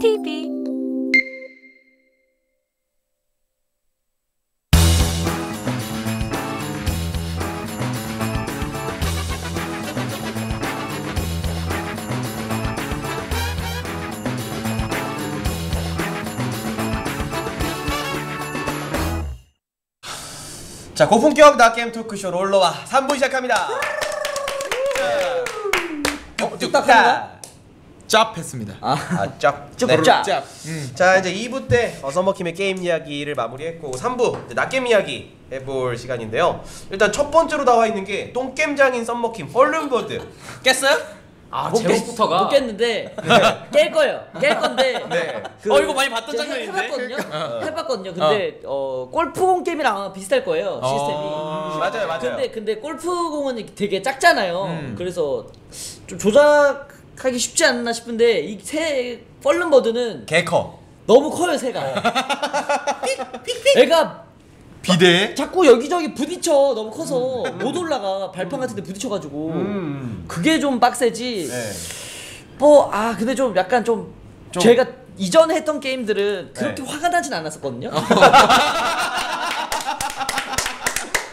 TV 자 고품격 나게임 토크쇼 롤러와. 3부 시작합니다. 어, 뚝딱합니다 짭 했습니다. 아 짭. 쭉 네. 짭. 짭. 음. 자 이제 2부 때 어, 서머킴의 게임 이야기를 마무리했고 3부 이제 나겜 이야기 해볼 시간인데요 일단 첫 번째로 나와 있는 게 똥겜장인 썸머킴 헐른버드 깼어요? 아 제목부터가 못 깼는데 깰 거예요. 깰 건데. 네. 그 어, 이거 많이 봤던 장면인데? 해봤거든요. 해봤거든요. 근데 어, 골프공 게임이랑 아마 비슷할 거예요 시스템이. 어. 맞아요 맞아요 근데 근데 골프공은 되게 작잖아요. 음. 그래서 좀 조작 하기 쉽지 않나 싶은데 이 새 펄른 버드는 개커 너무 커요 새가. 애가 비대. 자꾸 여기저기 부딪혀 너무 커서 못 올라가 발판 같은데 부딪혀가지고 음. 그게 좀 빡세지. 네. 뭐아 근데 좀 약간 좀, 좀- 제가 이전에 했던 게임들은 그렇게 네. 화가 나진 않았었거든요.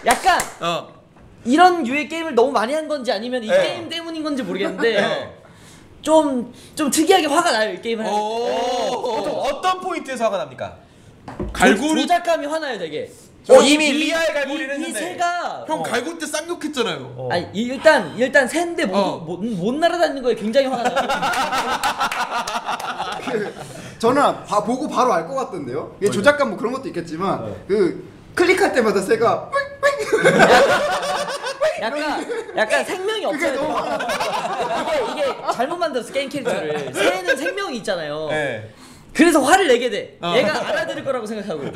약간 어. 이런 유의 게임을 너무 많이 한 건지 아니면 이 네. 게임 때문인 건지 모르겠는데 네. 좀 좀 특이하게 화가 나요 이 게임을 할 때. 어, 좀 어떤 포인트에서 화가 납니까? 갈고리. 조작감이 화나요 되게. 어, 이미 이- 리아의 이- 갈고리를 이 했는데. 새가 형 갈고리 때 쌍욕했잖아요. 어. 아니 이- 일단 일단 새인데 못, 어. 못, 못 날아다니는 거에 굉장히 화가 나요. 저는 봐, 보고 바로 알 것 같던데요. 이게 조작감 뭐 그런 것도 있겠지만 그 클릭할 때마다 새가 약간 약간 생명이 없어요. 이게 이게 잘못 만들었어 게임 캐릭터를. 새는 생명이 있잖아요. 네. 그래서 화를 내게 돼. 어. 얘가 알아들을 거라고 생각하고.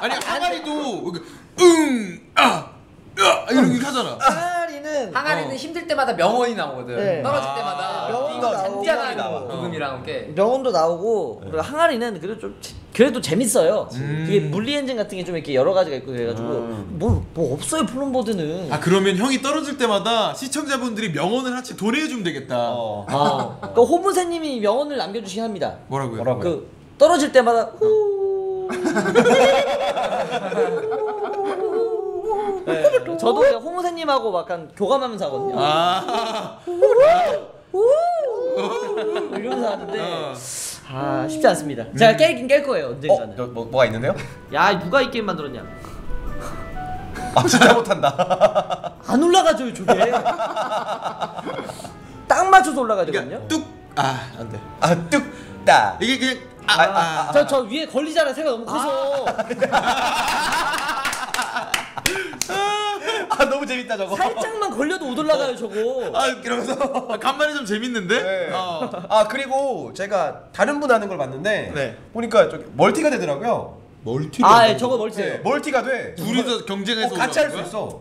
아니 항아리도 응, 아, 아 이렇게 하잖아. 항아리는 항아리는 어. 힘들 때마다 명언이 나오거든 네. 떨어질 아. 때마다 명언도 이거 나오고. 잔잔한 나와. 부금이랑 이렇게 명언도 나오고 그리고 항아리는 그래도 좀 그래도 재밌어요. 음. 그게 물리 엔진 같은 게 좀 이렇게 여러 가지가 있고 그래가지고 뭐 뭐 없어요 플론보드는. 아 그러면 형이 떨어질 때마다 시청자분들이 명언을 한채 도내해주면 되겠다. 어. 아, 그 호무새님이 명언을 남겨주시긴 합니다. 뭐라고요? 뭐라고요? 그 떨어질 때마다 후. 네, 저도 그냥 호무새님하고 약간 교감하면서 하거든요. 아. 이러면서 하는데 어. 아 쉽지 않습니다. 제가 깨긴 깰 거예요 어? 언젠가는. 너, 뭐, 뭐가 있는데요? 야 누가 이 게임 만들었냐? 아 진짜 못한다 안 올라가죠 저게. 딱 맞춰서 올라가거든요. 그러니까 뚝. 아 안돼. 아 뚝딱 이게 그냥 아, 아, 저저 위에 걸리잖아 새가 너무 커서 아 너무 재밌다 저거 살짝만 걸려도 못 올라가요 저거. 아 이러면서 아, 간만에 좀 재밌는데. 네. 어. 아 그리고 제가 다른 분 하는 걸 봤는데 네. 보니까 저기 멀티가 되더라고요 멀티를. 아 예, 저거 멀티예요. 네, 멀티가 돼 둘이서 경쟁해서 어, 같이 할수 올라가는 거야? 있어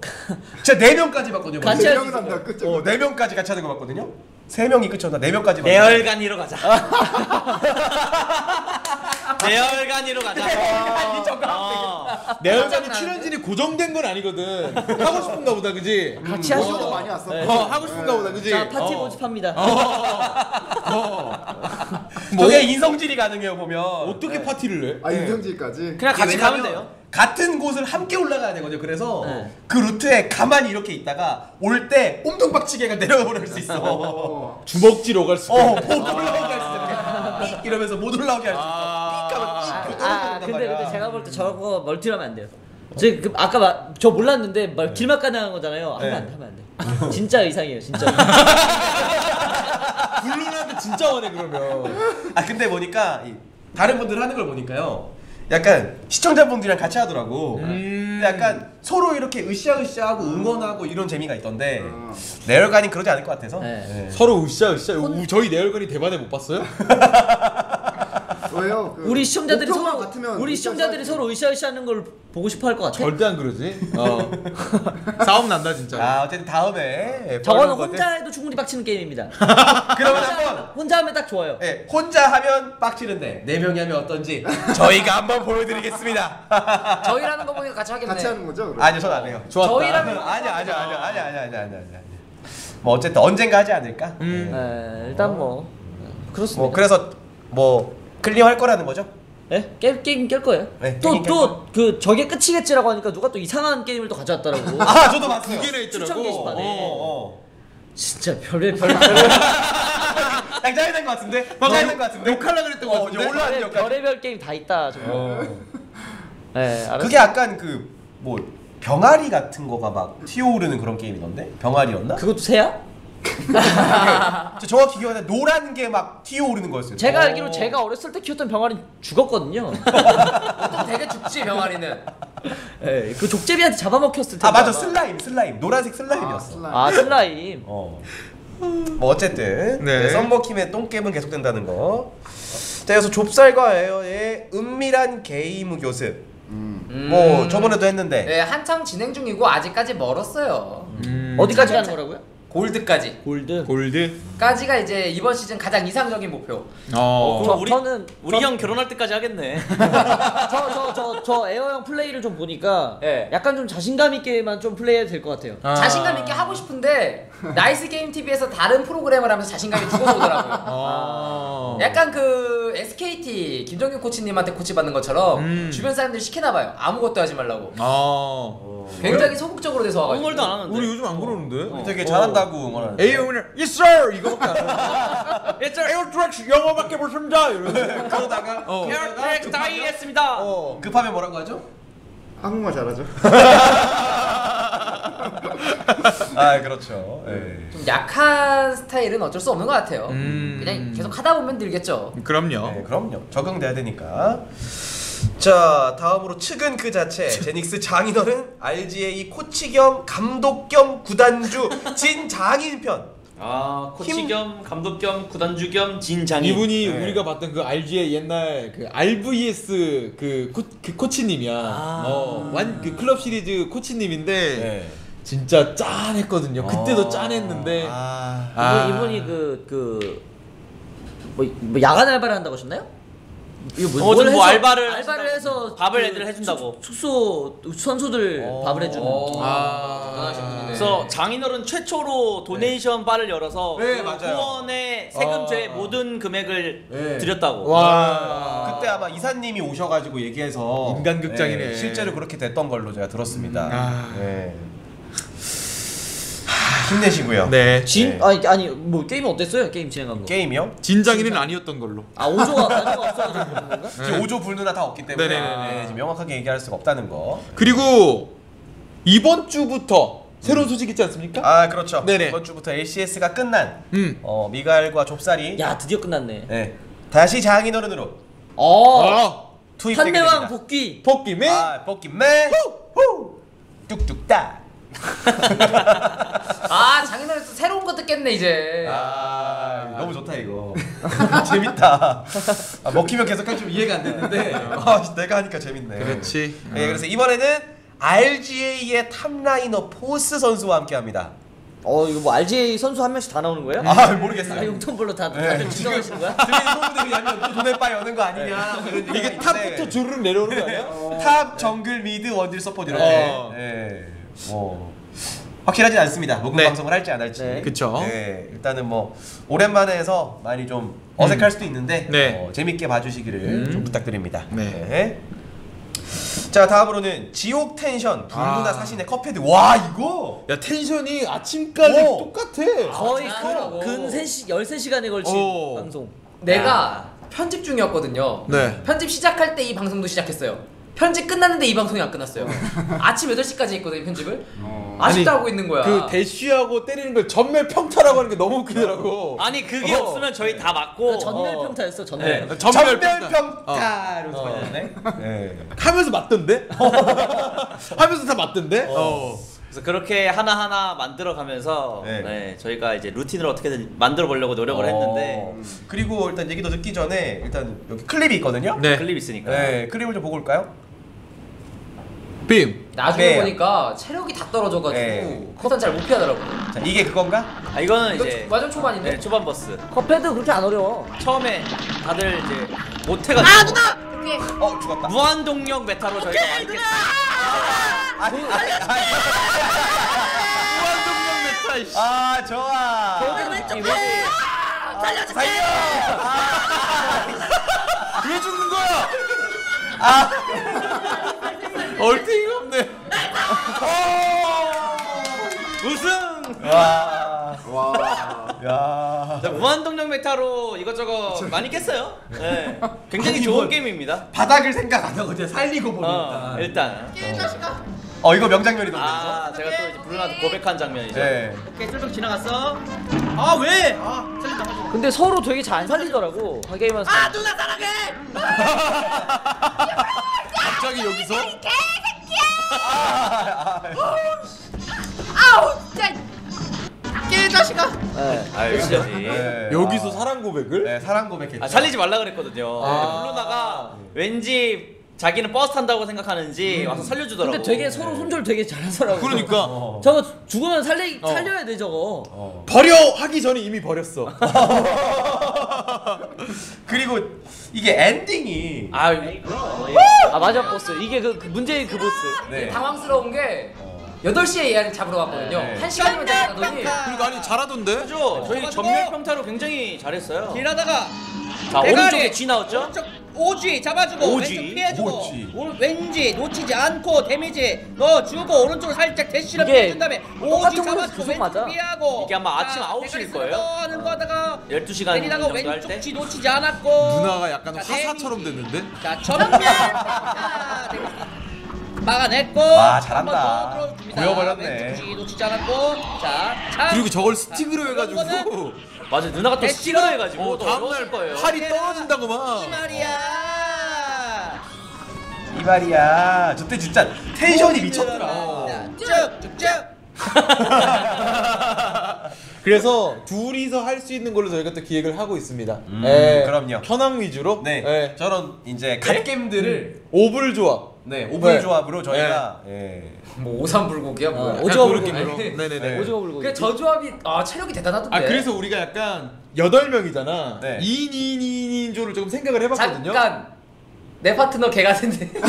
제가 네 명까지 봤거든요 같이 할수 명은 한다. 있어요. 그쵸? 어, 네 명까지 같이 하는 거 봤거든요 세 명이 끝이었나 네 명까지 내열간이로 가자. 내열간이로 가자. 아니 저거 내 여자는 출연진이 고정된 건 아니거든. 하고 싶은가 보다, 그지? 같이 오셔도 하시죠. 많이 왔어. 네. 어, 하고 싶은가 보다, 그지? 자 파티 어. 모집합니다. 저게 인성질이 가능해요 보면 어떻게 파티를 내? 아 인성질까지. 그냥 같이 가면 왜냐면 돼요. 같은 곳을 함께 올라가야 되거든요. 그래서 네. 그 루트에 가만히 이렇게 있다가 올 때 옴둥박치게가 내려버릴 수 있어. 어, 어. 주먹질 오갈 수. 못 올라오게 할 수 있어. 이러면서 못 올라오게 할 수 있어. 아. 아 떨어진단 근데 말이야. 근데 제가 볼 때 저거 멀티하면 안 돼요. 저 그, 아까 마, 저 몰랐는데 말 길막 가능한 거잖아요. 하면 네. 안 돼, 하면 안 돼. 진짜 이상해요, 진짜. 블루한테 진짜 원해, 그러면. 아 근데 보니까 이 다른 분들 하는 걸 보니까요. 약간 시청자분들이랑 같이 하더라고. 음. 약간 서로 이렇게 으쌰으쌰하고 응원하고 이런 재미가 있던데 어. 내열간이 그러지 않을 것 같아서. 네. 네. 서로 으쌰, 으쌰. 우- 저희 내열관이 대반에 못 봤어요? 왜요? 그 우리 시청자들이 목표만 서로 같으면 우리 시청자들이 서로 으쌰으쌰하는 걸 보고 싶어 할 것 같아. 절대 안 그러지. 어. 싸움 난다, 진짜. 아 어쨌든 다음에 저거는 혼자 해도 충분히 빡치는 게임입니다. 그러면 한번 혼자 하면 딱 좋아요. 예, 혼자 하면 빡치는데 네 명이 하면 어떤지 저희가 한번 보여드리겠습니다. 저희라는 거 보니까 같이 하겠네 같이 하는 거죠? 그럼? 아니요, 전 안 해요. 좋았다. 저희라면 아니야, 아니야, 아니야, 아니야, 아니야, 아니야, 아니야, 아니야. 뭐 어쨌든 언젠가 하지 않을까. 음. 네, 일단 뭐 그렇습니다. 뭐 그래서 뭐 클리어 할 거라는 거죠? 네? 깰, 게임 깰 거예요. 네, 또 게임 깰또그 저게 끝이겠지라고 하니까 누가 또 이상한 게임을 또 가져왔더라고. 아 저도 봤어요. 두 개나 있더라고. 추천 게시판에. 어, 어. 진짜 별별 별양 짜증난 것 같은데? 짜증난 것 같은데? 욕하려 그랬던 것 어, 같은데? 올라왔네 별의, 여기까지. 별의별 게임 다 있다 정말. 어. 네, 알았어. 그게 약간 그 뭐 병아리 같은 거가 막 튀어오르는 그런 게임이던데? 병아리였나? 그것도 새야? 저 정확히 기억나는데 노란 게 막 튀어오르는 거였어요. 제가 어. 알기로 제가 어렸을 때 키웠던 병아리는 죽었거든요. 보통 되게 죽지 병아리는. 네, 그 족제비한테 잡아먹혔을 텐데. 아 맞아 아마. 슬라임 슬라임 노란색 슬라임이었어. 아 슬라임. 어. 뭐 어쨌든 네. 네. 썸머킴의 똥겜은 계속된다는 거. 자, 그래서 좁쌀과 에어의 은밀한 게임 교습. 뭐 저번에도 했는데 네 한창 진행 중이고 아직까지 멀었어요. 음. 어디까지 가는 거라고요? 골드까지. 골드. 골드? 까지가 이제 이번 시즌 가장 이상적인 목표. 어. 저, 우리- 저는 우리 형 결혼할 때까지 하겠네. 저 저 저 저 에어 형 플레이를 좀 보니까 네. 약간 좀 자신감 있게만 좀 플레이해도 될 것 같아요. 아. 자신감 있게 하고 싶은데 나이스 게임 TV에서 다른 프로그램을 하면서 자신감이 죽어서 오더라고요. 아. 약간 그 SKT 김정균 코치님한테 코치 받는 것처럼 음. 주변 사람들이 시키나 봐요. 아무것도 하지 말라고. 아. 굉장히 소극적으로 돼서 아무 와가지고. 말도 안 하는데. 우리 요즘 안 그러는데? 되게 잘한다 고 응원하는. 에이 오늘 Yes sir 이거밖에 안 해. Yes sir 에어트랙스 영어밖에 못습니다 이러면서. 그러다가 어. 에어트랙 다이 했습니다. 어. 급하면 뭐라고 하죠? 한국말 잘하죠. 아 그렇죠. 예. 좀 약한 스타일은 어쩔 수 없는 것 같아요. 음. 그냥 계속 하다 보면 늘겠죠. 그럼요. 네, 그럼요. 적응돼야 되니까. 자, 다음으로 측은 그 자체. 제닉스 장인어른 RGA 코치 겸 감독 겸 구단주 진장인 편. 아 코치 힘- 겸 감독 겸 구단주 겸 진장인. 이분이 네. 우리가 봤던 그 RG의 옛날 그 RVS 그, 코, 그 코치님이야. 아. 어, 완 그 클럽 시리즈 코치님인데 네. 진짜 짠했거든요. 그때도 어. 짠했는데 아. 아. 이분, 이분이 그그 뭐, 뭐 야간 알바를 한다고 하셨나요? 이거 어, 좀뭐 알바를 알바를 하신다고. 해서 밥을 그 애들 해준다고. 숙- 숙소 선수들 어. 밥을 해주는. 오, 아. 대단하신 분이네. 그래서 장인어른 최초로 도네이션 바를 열어서 네, 그 맞아요. 후원의 세금 제외 아. 모든 금액을 네. 드렸다고. 와. 그때 아마 이사님이 오셔가지고 얘기해서 인간극장이네. 네, 실제로 그렇게 됐던 걸로 제가 들었습니다. 아. 네. 하, 힘내시고요. 네. 진 네. 아니 아니 뭐 게임 어땠어요? 게임 진행한 거. 게임이요? 진장이는 아니었던 걸로. 아 오조가 오조가 없어가지고 그런 건가? 지금 오조 불누나 다 없기 때문에 네네네네. 네, 지금 명확하게 얘기할 수가 없다는 거. 그리고 이번 주부터 새로운 소식 있지 않습니까? 아 그렇죠. 네네. 이번 주부터 LCS가 끝난 음. 어, 미갈과 좁쌀이 야 드디어 끝났네. 네, 다시 장인어른으로 어. 아. 투입되게 한대왕 됩니다. 복귀. 복귀 매. 아 복귀맨 후 뚝뚝딱. 아 장인어른 또 새로운 거 듣겠네 이제. 아 너무 좋다 이거 재밌다 아, 먹히면 계속할 줄 이해가 안 됐는데 아, 내가 하니까 재밌네 그렇지. 네, 그래서 이번에는 RGA의 탑라이너 포스 선수와 함께합니다 어 이거 뭐 RGA 선수 한 명씩 다 나오는 거예요? 아 모르겠어요 아, 용돈벌로 다 네, 다들 지정하시는 거야? 들리는 소문들이 하면 또 돈에 빠이 여는 거 아니냐 뭐 이런 얘기가 이게 있는데 탑부터 주르륵 내려오는 거 아니야? 탑 정글 미드 원딜 서포트 이렇게 어. 네. 뭐 확실하진 않습니다 녹음 네. 방송을 할지 안 할지 네. 그쵸. 네, 일단은 뭐 오랜만에 해서 많이 좀 어색할 수도 있는데 네. 어, 재밌게 봐주시기를 음. 좀 부탁드립니다 네. 자 다음으로는 지옥 텐션 불누나 아. 사신의 컵헤드 와 이거 야 텐션이 아침까지 오. 똑같아. 거의 그러고. 근 3시 13시간에 걸친 오. 방송. 내가 편집 중이었거든요. 네. 편집 시작할 때 이 방송도 시작했어요. 편집 끝났는데 이 방송이 안 끝났어요. 아침 8시까지 했거든요, 편집을. 아직도 아니, 하고 있는 거야. 그 대쉬하고 때리는 걸 전멸 평타라고 하는 게 너무 웃기더라고. 아니 그게 어. 없으면 저희 다 맞고. 그 전멸 어. 평타였어 전멸. 네. 전멸 전멸 평타. 평타 이러면서 보였네 네. 하면서 맞던데? 하면서 다 맞던데? 어. 그래서 그렇게 하나 하나 만들어 가면서 네. 네. 저희가 이제 루틴을 어떻게든 만들어 보려고 노력을 했는데 어, 그리고 일단 얘기도 듣기 전에 일단 여기 클립이 있거든요 네. 클립 있으니까. 네, 클립을 좀 보고 올까요? 빔. 나중에 네. 보니까 체력이 다 떨어져가지고 네. 커튼 잘 못 피하더라고. 자 이게 그건가? 아 이거는 이거 이제 완전 초반인데. 네, 초반 버스. 컵헤드 그렇게 안 어려워. 처음에 다들 이제 못 해가지고 어 죽었다 무한 동력 meta로 저희가 만들겠습니다. 아니, 아니, 아니. 무한 동력 meta. 씨. 아 좋아 왼쪽 아, 살려줄게. 왜 죽는 거야? 아 얼탱이가 없네. 우승! 와. 와. 야. 자, 무한동력 메타로 이것저것 많이 깼어요. 네. 굉장히 아니, 좋은 뭐- 게임입니다. 바닥을 생각 안 하고 그냥 살리고 보니까. 어, 일단. 어 이거 명장면이 너무 아, 제가 또 이제 브루나한테 고백한 장면이죠. 네. 오케이, 쫄쫄 지나갔어. 아, 왜? 아, 살린다. 살린다. 근데 서로 되게 잘 안 살리더라고. 하게임에서. 아, 누나 사랑해! 갑자기 여기서 네. 아, 여기까지. 네. 여기서 사랑 고백을? 네 사랑 고백했죠. 아, 살리지 말라 그랬거든요. 아. 블루나가 왠지 자기는 버스 탄다고 생각하는지 와서 살려주더라고. 근데 되게 서로 손절 되게 잘하더라고. 그러니까 어. 저거 죽으면 살리 어. 살려야 돼 저거. 어. 버려 하기 전에 이미 버렸어. 그리고 이게 엔딩이 아, 아 맞아 보스. 이게 그, 그 문제의 그 보스. 네. 당황스러운 게 8시에 얘를 잡으러 갔거든요. 네. 1시간이면 잡았더니 그러니까 아니 잘하던데? 그죠? 저희 전멸 평타로 굉장히 잘했어요. 길하다가 자, 대가리! 오른쪽에 G 나왔죠? 오른쪽 오지 잡아주고 오지? 왼쪽 피해주고 오지. 오, 왠지 놓치지 않고 데미지 넣어주고 오른쪽으로 살짝 이게 피해준 다음에 오지 똑같은 잡아주고 계속 왼쪽 맞아. 피하고 이게 아마 자, 아침 9시 일 거예요. 하는 거 하다가 12시간 때리다가 정도 할 왼쪽 때? 지 놓치지 않았고 누나가 약간 자, 화사처럼 데미지. 됐는데? 자 전면 자, 데미지. 막아냈고 와, 잘한다. 한번더 들어줍니다. 보여버렸네. 왼쪽 지 놓치지 않았고 자 참. 그리고 저걸 스틱으로 자, 해가지고 이거는 맞아, 누나가 또 대시로- 스틱을 해가지고 어, 또 다음날 어려웠을 거예요. 팔이 떨어진다고 막. 이 말이야 이 말이야. 저때 진짜 텐션이 미쳤더라. 쭉쭉쭉 그래서 둘이서 할 수 있는 걸로 저희가 또 기획을 하고 있습니다. 음, 예, 그럼요. 현황 위주로. 네. 예. 저런 이제 갓겜들을 오불 조합. 네 오븐 네. 조합으로 저희가 예. 뭐 오삼 불고기야 뭐야. 어, 오징어 그런 불고기. 느낌으로. 네네네. 네. 오징어 불고기. 그 저 조합이 아 체력이 대단하던데. 아 그래서 우리가 약간 여덟 명이잖아. 네. 2인 2인 2인 조를 조금 생각을 해봤거든요. 잠깐 내 파트너 걔 같은데.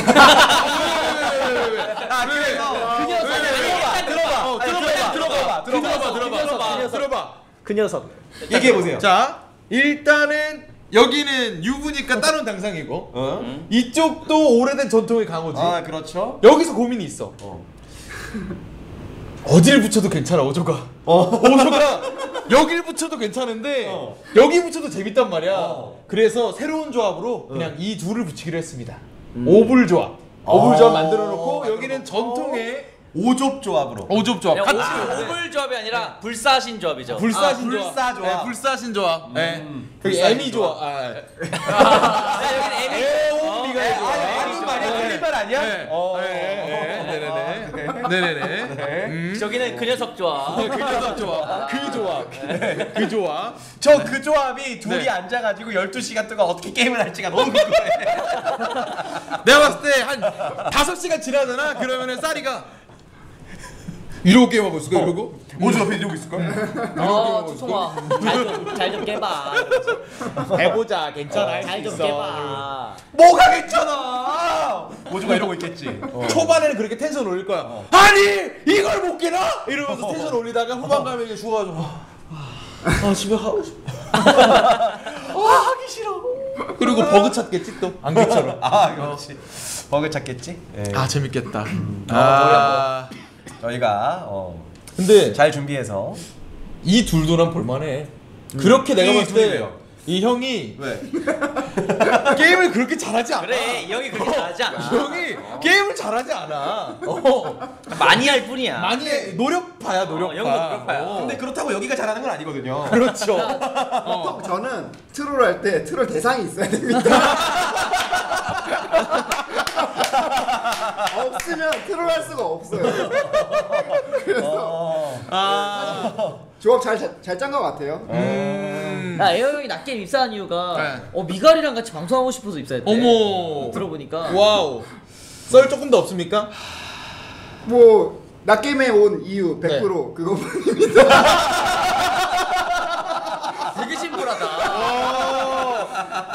아 그래서 일단 들어봐. 어, 들어봐. 들어봐, 들어봐, 들어봐. 들어봐. 그 녀석, 들어봐. 그 녀석. 들어봐. 그 녀석. 얘기해 보세요. 자, 일단은 여기는 유부니까 다른 당상이고 어? 이쪽도 오래된 전통의 강호지. 아 그렇죠. 여기서 고민이 있어. 어. 어딜 붙여도 괜찮아 오조가. 오조가 여길 붙여도 괜찮은데 어. 여기 붙여도 재밌단 말이야. 어. 그래서 새로운 조합으로 그냥 이 둘을 붙이기로 했습니다. 오불 조합. 오불 조합 만들어 놓고 여기는 전통의 오접 조합으로. 오접 조합. 그냥 같이 오불, 오불 조합이 아니라 불사신 조합이죠. 불사신 아, 조합. 불사 조합. 네, 불사신 조합. 네. 음, 여기 불사신 에미 조합. 아, 아, 여기는 에미. 에오미가 아, 조합. 아니 말이야. 틀린 말 아니야? 네. 어. 네, 네, 네네네. 네네네. 음. 저기는 그 녀석 조합. 그 조합 조합. 그 조합. 그 조합. 저 그 조합이 둘이 네. 앉아가지고 12시간 동안 어떻게 게임을 할지가 너무 궁금해. 내가 봤을 때 한 5시간 지나잖아. 그러면은 쌀이가 이러고 게임하고 있을 거야, 이러고? 오주 옆에 이러고 있을걸? 어 투통아. 잘좀 깨봐. 해보자. 괜찮아. 할 수 할 수 있어. 깨봐. 뭐가 괜찮아! 오주가 이러고 있겠지. 초반에는 그렇게 텐션 올릴 거야. 아니 이걸 못 깨나? 이러면서 텐션 올리다가 후반 가면 이게 죽어가지고 아, 아 집에 가고 싶어. 와 하기 싫어. 그리고 버그 찾겠지 또 안개처럼. 아, 그렇지. 버그 찾겠지? 예. 아 재밌겠다. 아, 아 저희가 어, 근데 잘 준비해서. 이 둘도 난 볼만해. 그렇게 내가 이 봤을 때 둘이래요. 이 형이 왜? 게임을 그렇게 잘하지 않아. 그래, 이 형이 그렇게 잘하지 이 않아. 형이 게임을 잘하지 않아. 어. 많이 할 뿐이야. 많이 해. 노력파야 노력파. 어, 형도 노력파야. 어. 근데 그렇다고 여기가 잘하는 건 아니거든요. 그렇죠. 어, 저는 트롤 할 때 트롤 대상이 있어야 됩니다. 없으면 트롤 할 수가 없어요. 그래서 어. 아. 조합 잘잘 짠것 같아요. 음. 야 에어 형이 나겜 입사한 이유가 네. 어 미갈이랑 같이 방송하고 싶어서 입사했대. 어머. 들어보니까. 와우. 썰 조금 더 없습니까? 뭐 나겜에 온 이유 100% 네. 그거뿐입니다. 되게 심플하다.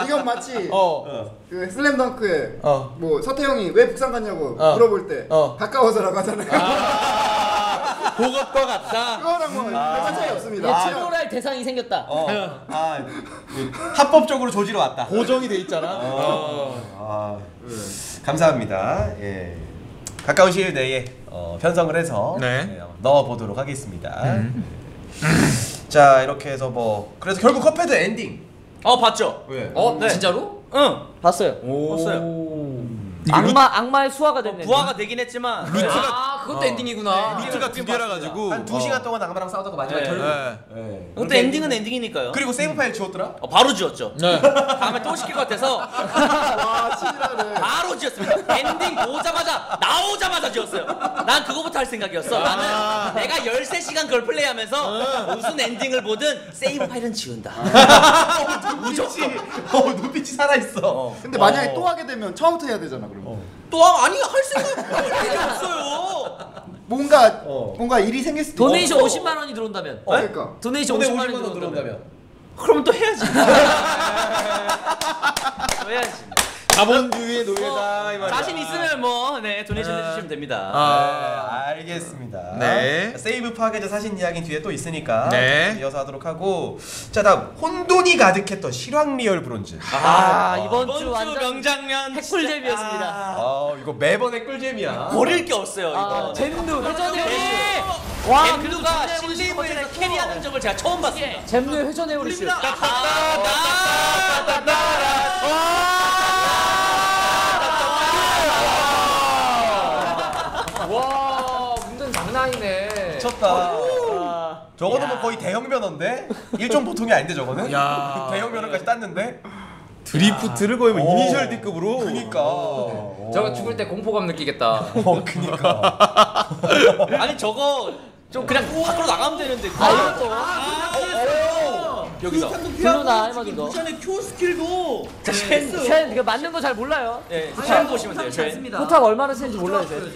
이건 마치 어. 그 슬램덩크에 어. 뭐 서태웅이 왜 북산 갔냐고 어. 물어볼 때 어. 가까워서라고 하잖아요. 그것과 같다. 그거랑 뭐 별반 차이 없습니다. 예, troll할 대상이 생겼다. 어. 아, 그 합법적으로 조지러 왔다. 고정이 돼 있잖아. 어. 아, 감사합니다. 예. 가까운 시일 내에 어, 편성을 해서 네. 예, 넣어 보도록 하겠습니다. 자, 이렇게 해서 뭐 그래서 결국 컵헤드 엔딩. 어 봤죠? 왜? 어 네. 진짜로? 응 봤어요. 봤어요. 악마 악마의 수하가 됐네. 부하가 되긴 했지만 아 그것도 엔딩이구나. 루트가 두 개라 가지고 한 2시간 동안 악마랑 싸우다가 마지막에 네. 결국 네. 예. 그것도 엔딩은 엔딩이니까요. 그리고 세이브 파일 지웠더라? 어, 바로 지웠죠. 네. 다음에 또 시킬 것 같아서 와 치밀하네. 바로 지웠습니다. 엔딩 보자마자 나오자마자 지웠어요. 난 그거부터 할 생각이었어. 나는 내가 13시간 그걸 플레이하면서 무슨 엔딩을 보든 세이브 파일은 지운다. 무조건. 어, 눈빛이 살아 있어. 근데 만약에 또 하게 되면 처음부터 해야 되잖아 그러면. 또 하- 아니 할 생각이 없어요. 뭔가 어. 뭔가 일이 생길 수도 도네이션 있어. 50만 원이 들어온다면. 그러니까. 도네이션 돈에 50만 50만 원이 원 들어온다면. 들어온다면. 그러면 또 해야지. 또 해야지. 자본주의의 노예다 이 말이야. 자신 있으면 뭐 네, 도네이션 해주시면 됩니다. 아. 네, 알겠습니다. 네. 세이브 파괴자 사신 이야기 뒤에 또 있으니까 네. 이어서 하도록 하고 자 다음 혼돈이 가득했던 실황 리얼 브론즈. 아, 이번 이번 주주 완전 명장면 핵꿀잼이었습니다. 아, 아 이거 매번 핵꿀잼이야. 버릴 게 없어요 아, 이거. 잼누 회전의 네. 와, 그리고 실리브에서 carry하는 적을 제가 처음 봤습니다. 잼누 회전의 오리스. 와 운전 장난이네. 미쳤다. 저거는 뭐 거의 대형 면허인데 일종 보통이 아닌데 저거는. 야. 대형 면허까지 땄는데. 드리프트를 거의 뭐 오. 이니셜 D급으로. 그니까. 저거 죽을 때 공포감 느끼겠다. 어 그니까. 아니 저거 좀 그냥 밖으로 나가면 되는데. 아, 이것도. 여기서. 블루나 할머니 거. 부산의 Q skill도 쉔, 쉔, 이거 맞는 거 잘 몰라요. 네, 잘 보시면 돼요. 쉔. 포탑 얼마나 세는지 몰라요, 쉔.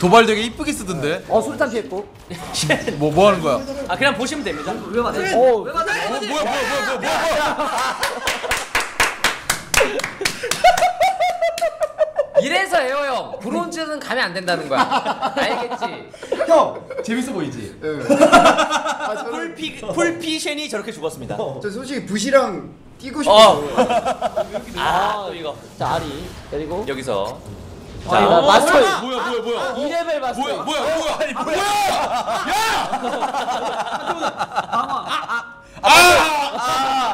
도발 되게 이쁘게 쓰던데. 어, 수류탄 피했고. 뭐뭐 하는 거야? 아 그냥 보시면 됩니다. 어, 어, 뭐야 뭐야 뭐야 뭐야 뭐야 뭐야. 이래서 에어 형 브론즈는 가면 안 된다는 거야. 알겠지? 형 재밌어 보이지. 예. 아 저는 풀피 풀피 쉔이 저렇게 죽었습니다. 저 솔직히 부시랑 뛰고 어. 싶어서 아, 또 이거 자, 아리. 그리고. 여기서 자, 아, 마스터. 뭐야 뭐야 뭐야. 2레벨 마스터. 뭐야 뭐야 뭐야 아니 뭐야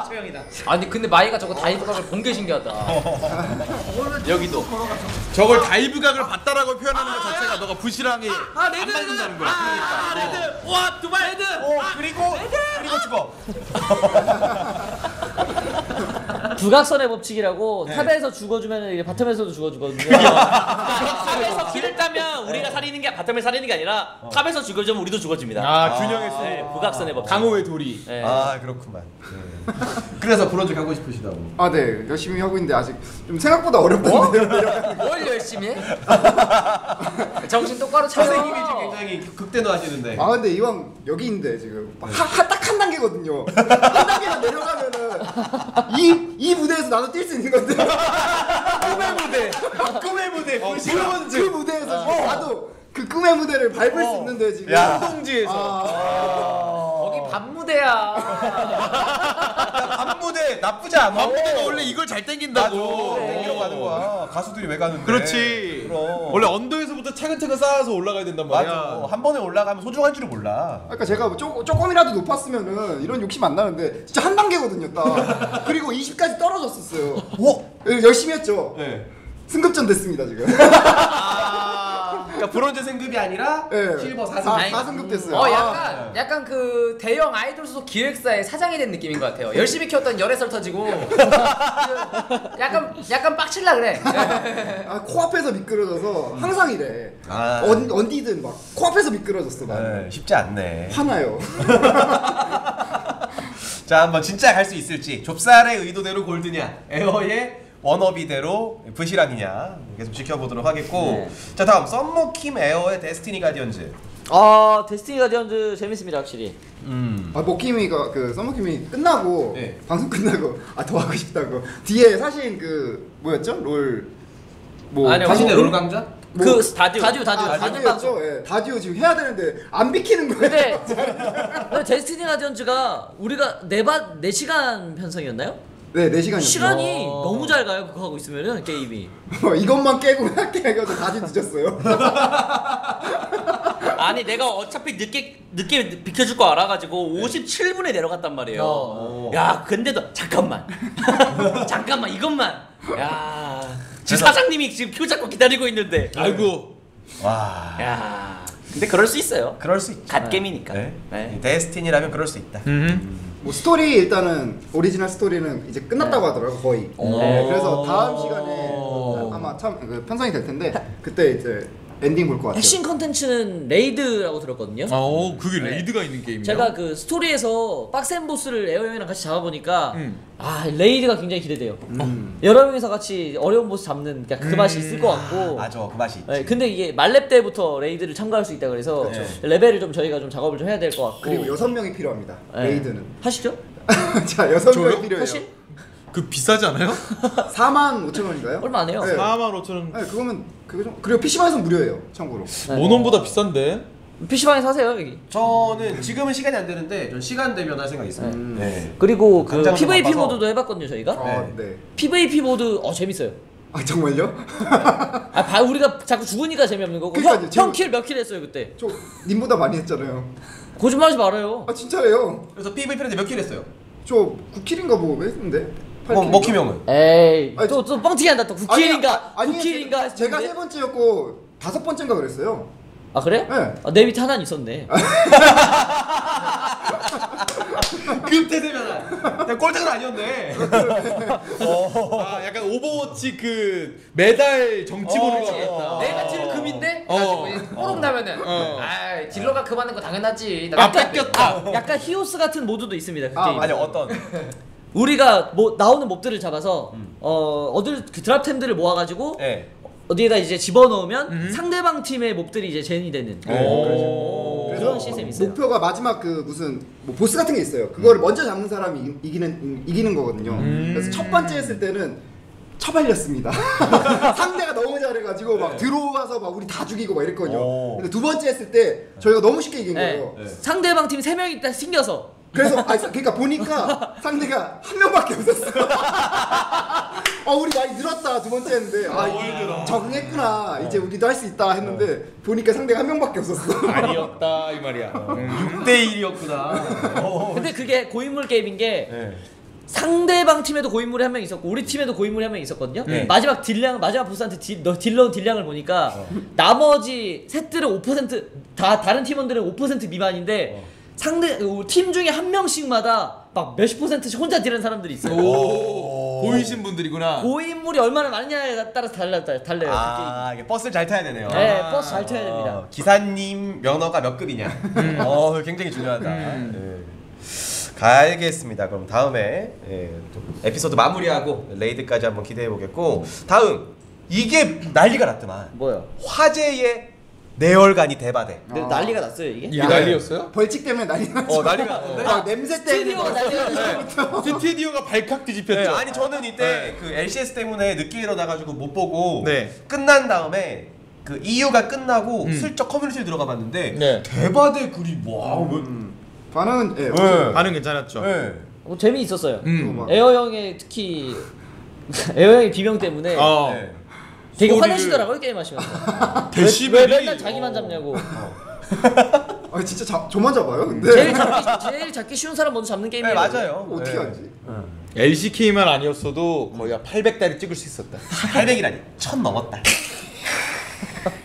소영이다. 아니 근데 마이가 저거 다이브각을 본 게 신기하다. 여기도 저걸 다이브 각을 봤다라고 표현하는 것 자체가 너가 부실함이 안 맞는다는 거야. 레드 와 두발 레드 오 그리고 그리고 죽어. 부각선의 법칙이라고 탑에서 죽어주면 이게 바텀에서도 죽어주거든요. 탑에서 길을 따면 우리가 살리는 게 바텀을 살리는 게 아니라 탑에서 죽어주면 우리도 죽어집니다. 아 균형했어. 네, 부각선의 법칙. 강호의 도리. 네. 아 그렇구만. 네. 그래서 브론즈 가고 싶으시다고. 아 네 열심히 하고 있는데 아직 좀 생각보다 어렵던데요. 뭘 열심히 해? 정신 똑바로 차려. 선생님이 지금 굉장히 극대노 하시는데. 아 근데 이왕 여기 있는데 지금 딱한 단계거든요. 한 단계만 내려가면은 이 이 무대에서 나도 뛸 수 있는 건데. 꿈의 무대. 꿈의 무대 그, 그 무대에서 지금 나도 그 꿈의 무대를 밟을 수 있는데 지금. 야. 동지에서. 아, 거기 밤 무대야. 밤무대 나쁘지 않아. 밤무대가 원래 이걸 잘 땡긴다고. 땡기러 가는 거야. 가수들이 왜 가는데? 그렇지. 그럼. 원래 언더에서부터 차근차근 쌓아서 올라가야 된단 말이야. 맞아. 한 번에 올라가면 소중한 줄을 몰라. 그러니까 제가 조, 조금이라도 높았으면은 이런 욕심 안 나는데 진짜 한 단계거든요 딱. 그리고 20까지 떨어졌었어요. 오. 열심히 했죠. 네. 승급전 됐습니다 지금. 그러니까 브론즈 승급이 아니라 네. 실버 4승. 아, 4승급 됐어요. 어 아, 약간 약간 그 대형 아이돌 소속 기획사의 사장이 된 느낌인 것 같아요. 열심히 키웠던 열애설 터지고 약간 약간 빡칠라 그래. 아, 코앞에서 미끄러져서 항상 이래. 아. 언, 언디든 막 코앞에서 미끄러졌어 나. 네, 쉽지 않네. 화나요. 자, 한번 진짜 갈 수 있을지. 좁쌀의 의도대로 골드냐, 에어의 wannabe대로 부실함이냐 계속 지켜보도록 하겠고. 네. 자, 다음 썸머킴 에어의 데스티니 가디언즈. 아, 데스티니 가디언즈 재밌습니다, 확실히. 음. 아 먹킴이가 그 서머킴이 끝나고 네. 방송 끝나고 아 더 하고 싶다고 뒤에 사실 그 뭐였죠 롤뭐 아니요, 다시 롤롤 강좌? 그 다듀. 다듀 다듀 아, 다듀. 다듀였죠. 예, 다듀 지금 해야 되는데 안 비키는 거예요. 근데 데스티니 가디언즈가 우리가 네바 네 시간 편성이었나요? 네, 4시간이요. 시간이 너무 잘 가요 그거 하고 있으면은 게임이. 이것만 깨고 할게 해가지고 다듀 늦었어요. 아니 내가 어차피 늦게 늦게 비켜줄 거 알아가지고 57분에 내려갔단 말이에요. 야 근데도 잠깐만 잠깐만 이것만 야 지금 사장님이 지금 표 잡고 기다리고 있는데 아이고. 와. 야 근데 그럴 수 있어요. 그럴 수 있죠. 갓겜이니까. 네. 네. 데스티니라면 그럴 수 있다. 뭐 스토리 일단은 오리지널 스토리는 이제 끝났다고 하더라고 거의. 네, 그래서 다음 시간에 아마 참 그 편성이 될 텐데 그때 이제 엔딩 볼 것 같아요. 핵심 컨텐츠는 raid라고 들었거든요. 어, 그게 raid가 있는 게임이야. 제가 그 스토리에서 빡센 보스를 에어형이랑 같이 잡아보니까 음. 아 raid가 굉장히 기대돼요. 여러 명이서 같이 어려운 보스 잡는 그러니까 그 맛이 있을 것 같고. 맞아, 그 맛이 있지. 네, 근데 이게 만렙 때부터 raid를 참가할 수 있다 그래서 레벨을 좀 저희가 좀 작업을 좀 해야 될 것 같고. 그리고 여섯 명이 필요합니다. 네. raid는. 하시죠? 자 여섯? 명이 필요해요. 하실? 그 비싸지 않아요? 4만 5천 원인가요? 얼마 안 해요. 네. 4만 5천 원. 네, 그거면 그거 좀 그리고 PC방에서 무료예요. 참고로. 네. 몬헌보다 비싼데. PC방에 사세요 여기. 저는 지금은 시간이 안 되는데 전 시간 되면 할 생각이 있어요. 음. 네. 그리고 그 당장은 PVP 바빠서. 모드도 해 봤거든요 저희가. 아, 네. 네. PVP 모드 어 재밌어요. 아 정말요? 아 봐, 우리가 자꾸 죽으니까 재미없는 거고. 그러니까요, 지금- 형 kill 몇 kill 했어요 그때. 저 님보다 많이 했잖아요. 거짓말하지 말아요. 아 진짜예요. 그래서 PVP인데 몇 kill 했어요? 저 9 kill인가 뭐 했는데. 뭐, 8 kill인가? 먹힘이 형은? 에이 아니, 또 또 뻥튀기 한다 또 9 kill인가 아니, 9 kill인가 제가 세 번째였고 다섯 번째인가 그랬어요. 아 그래? 네. 아, 내 밑에 하나 있었네. 금태세면 꼴등은 아니었네. 아, 약간 오버워치 그 메달 정치 보는 거. 어, 내가 deal 금인데 어. 가지고 뽀록 나면은 어. 아 딜러가 금하는 거 당연하지. 나 아, 뺏겼다. 약간 히오스 같은 모드도 있습니다. 그 아, 게임. 아니 어떤? 우리가 뭐 나오는 몹들을 잡아서 어 얻을 그 드랍템들을 모아가지고 네. 어디에다 이제 집어넣으면 상대방 팀의 몹들이 이제 젠이 되는 오. 그런 시스템이 있어요. 목표가 마지막 그 무슨 뭐 보스 같은 게 있어요. 그거를 먼저 잡는 사람이 이기- 이기는 이기는 거거든요. 그래서 첫 번째 했을 때는 처발렸습니다. 상대가 너무 잘해가지고 막 들어와서 막 우리 다 죽이고 막 이랬거든요. 오. 근데 두 번째 했을 때 저희가 너무 쉽게 이긴 네. 거예요. 상대방 팀세 명이 딱 생겨서 그래서 아 그러니까 보니까 상대가 한 명밖에 없었어. 어 우리 많이 늘었다 두 번째 했는데 아 적응했구나 이제 우리도 할 수 있다 했는데 보니까 상대가 한 명밖에 없었어. 아니었다 이 말이야. 6대 1이었구나. 근데 그게 고인물 게임인 게 네. 상대방 팀에도 고인물이 한 명 있었고 우리 팀에도 고인물이 한 명 있었거든요. 네. 마지막 deal량 마지막 보스한테 deal, 너 딜러 deal량을 보니까 나머지 셋들은 5%다 다른 팀원들은 5% 미만인데 상대 어, 팀 중에 한 명씩마다 막 몇십 퍼센트씩 혼자 deal하는 사람들이 있어요. 오. 보이신 분들이구나. 고인물이 얼마나 많느냐에 따라서 달라 달라요. 아 이게 버스를 잘 타야 되네요. 네, 버스 잘 타야 됩니다. 어, 기사님 면허가 몇 급이냐? 어 굉장히 중요하다. 네. 알겠습니다. 그럼 다음에 예, 또 에피소드 마무리하고 레이드까지 한번 기대해 보겠고 다음 이게 난리가 났더만 뭐요? 화제의 내열간이 대바대. 근데 난리가 났어요 이게. 이게 난리였어요? 벌칙 때문에 난리 났죠. 어 난리가 났는데. 막 냄새 때문에 스튜디오가 난리가 났어요. 스튜디오가 발칵 네, 뒤집혔죠. 아니 저는 이때 그 LCS 때문에 늦게 일어나가지고 못 보고 네. 끝난 다음에 그 EU가 끝나고 음. 슬쩍 커뮤니티에 들어가 봤는데 네. 대바대 글이 와 뭐, 반응은 예. 네. 반응 괜찮았죠. 네. 어, 재미있었어요. 음. 막- 에어 형의 특히 에어 형의 비명 때문에 어. 네. 되게 소리를- 화내시더라고요 게임 하시면서. 왜, 데시벨이 왜 맨날 자기만 잡냐고. 아 진짜 자, 저만 잡아요? 근데 제일 잡기 제일 잡기 쉬운 사람 먼저 잡는 네, 게임이에요. 맞아요. 어떻게 네. 하지? LCK만 아니었어도 거의 한 800달을 찍을 수 있었다. 800이라니 천 넘었다.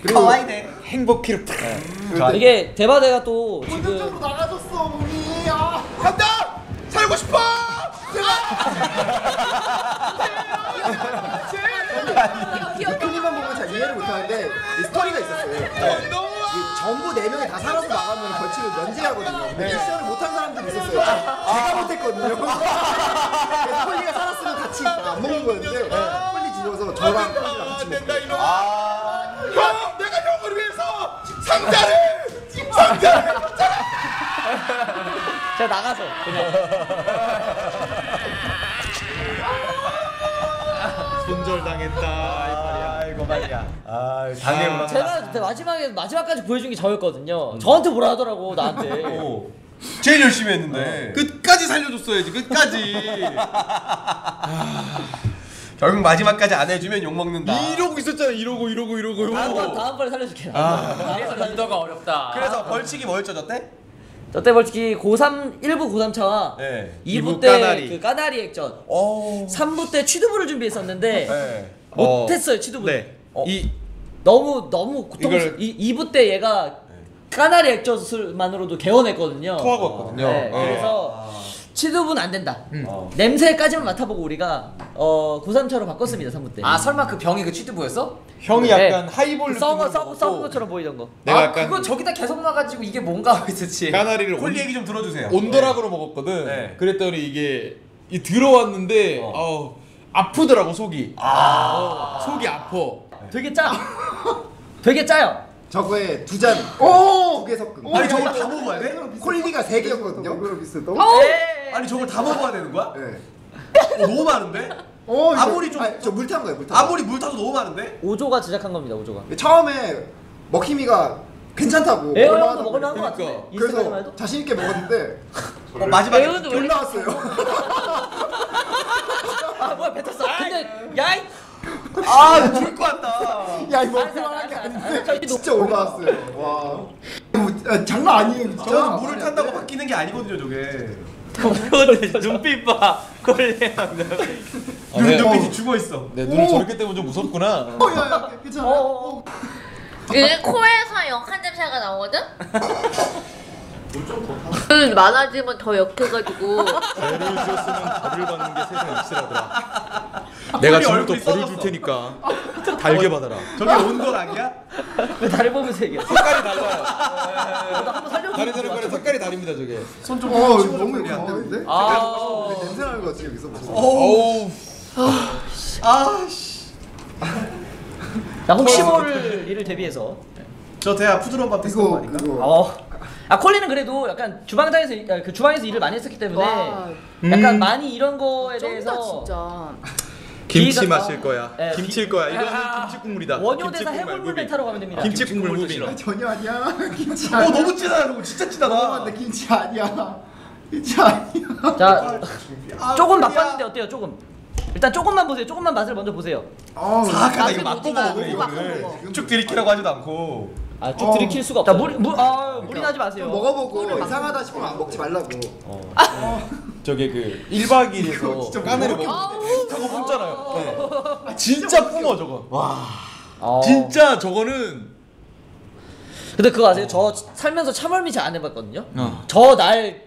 그리고 팍. 근데 이게 대바대가 또 지금 본격적으로 나가졌어 몸이. 아. 간다. 살고 싶어. 보면 잘 이해를 못하는데 이 스토리가 있었어요. 이 전부 네 명이 다 살아서 나가면 벌칙을 면제하거든요. 근데 미션을 못한 사람들이 있었어요. 제가 못했거든요. 그래서 폴리가 살았으면 같이 안 먹는 거였는데 폴리 죽어서 저랑 폴리랑 같이 먹고. 아. 형, 내가 형을 위해서 상자를 상자를 제가 나가서 그냥 손절당했다 이 말이야. 아, 당해보라. 제가 그때 마지막에 마지막까지 보여준 게 저였거든요. 저한테 뭐라 하더라고 나한테. 어. 제일 열심히 했는데. 끝까지 살려줬어야지 끝까지. 결국 마지막까지 안 해주면 욕 먹는다. 이러고 있었잖아 이러고 이러고 이러고 다음번 이러고. 다음번에 살려줄게. 그래서 리더가 어렵다. 그래서 벌칙이 뭐였죠, 저때? 저때 벌칙이 고3 1부 고3 차와 네. 2부 이부 때 까나리. 그 까나리 액젓, 어. 3부 때 취두부를 준비했었는데 네. 못했어요 취두부. 네. 어. 이 너무 너무 고통. 이걸- 이 2부 때 얘가 까나리 액젓을만으로도 개원했거든요. 토하고 왔거든요. 네, 어. 그래서 취두부는 안 된다. 어. 냄새까지만 맡아보고 우리가 어 고3 차로 바꿨습니다 3부 때. 아 설마 그 병이 그 취두부였어? 형이 네. 약간 하이볼 그 썩어 느낌으로 썩어 썩은 먹었고 것처럼 보이던 거. 내가 아 약간 그거 저기다 계속 놔가지고 이게 뭔가 하고 있었지. 까나리를 콜리 온, 얘기 좀 들어주세요. 온도락으로 먹었거든. 네. 그랬더니 이게 이 들어왔는데 어. 아우 아프더라고 속이. 어, 속이 아파. 되게 짜. 되게 짜요. 저거에 두 잔. 오! 두개 섞은. 아니 저걸 다 먹어야 돼? 콜리가 세 개였거든요. 그럼 비슷해. 너무. 네. 아니 저걸 다 먹어야 되는 거야? 네. 어, 너무 많은데? 어, 이거- 아무리 좀- 아니, 저물 탄 거예요. 물 탄. 아무리 물 타도 너무 많은데? 오조가 제작한 겁니다. 오조가. 거. 처음에 먹힘이가 괜찮다고. 에어 얼마나 형도 먹을 만한 거 그러니까. 같은데. 인스타그램 그래서 해도. 자신 있게 먹었는데 어, 마지막에 에어도 별 나왔어요. 아 뭐야 뱉었어. 근데 야이. 아 죽을 것 같다. 야 이거 알았어, 먹을만한 게 알았어, 아닌데. 저기 진짜 올라왔어요. 와. 아, 장난 아니에요. 진짜. 저는 물을 탄다고 바뀌는 게 아니거든요 저게. 눈빛 봐. 콜리 아, 눈, 네. 눈빛이 죽어 있어. 내 눈을 저렇게 뜨면 좀 무섭구나. 어, 야, 야, 괜찮아. 어, 어. 이제 코에서 역한 냄새가 나오거든? 음, 많아지면 더 역해가지고 죄를 지었으면 벌을 받는 게 세상 이치라더라. 내가 지금부터 얼굴이 벌을 줄. 테니까 달게 받아라. 저게 온도락이야? 왜 다리 보면서 얘기해? 색깔이 달라요. 한번 살려줘. 다른 사람과는 색깔이 다릅니다 저게. 손좀 어, 이거 너무 이거 안 되는데? 아. 냄새 나는 거 같지 여기서. 어우. 아 씨. 나 혹시 모를 일을 대비해서. 저 대야 푸드런 밥 테스트 거 이거 아닌가? 그거. 어. 아 콜리는 그래도 약간 주방장에서 일- 아, 그 주방에서 일을 많이 했었기 때문에 와. 약간 많이 이런 거에 쩐다 대해서 진짜 김치 비가- 마실 거야. 예, 김칠 비- 거야. 이거는 아, 김치 국물이다. 원효대사 김치 국물 해물물 무빙. 메타로 가면 됩니다. 김치 국물 무빙. 아, 전혀 아니야. 김치 어 아니야. 너무 진하다 저거 진짜 진하다. 먹어봤는데 김치 아니야. 김치 아니야. 자 아, 조금. 맛봤는데 어때요? 조금. 일단 조금만 보세요. 조금만 맛을 먼저 보세요. 아, 사악하다 이거 맛보고 이거를. 먹어. 쭉 들이키라고 하지도 않고. 아 쭉 어. 들이킬 수가 없어. 자 물이 물아 물이 나지 마세요. 좀 먹어보고 이상하다 싶으면 안 먹지 말라고. 저게 그 1박 2일에서 까나리 먹 저거 뽑잖아요. 네. 진짜 뿜어 저거. 어. 진짜 저거는 근데 그거 아세요? 저 살면서 참얼미 잘 안 해봤거든요. 어. 저날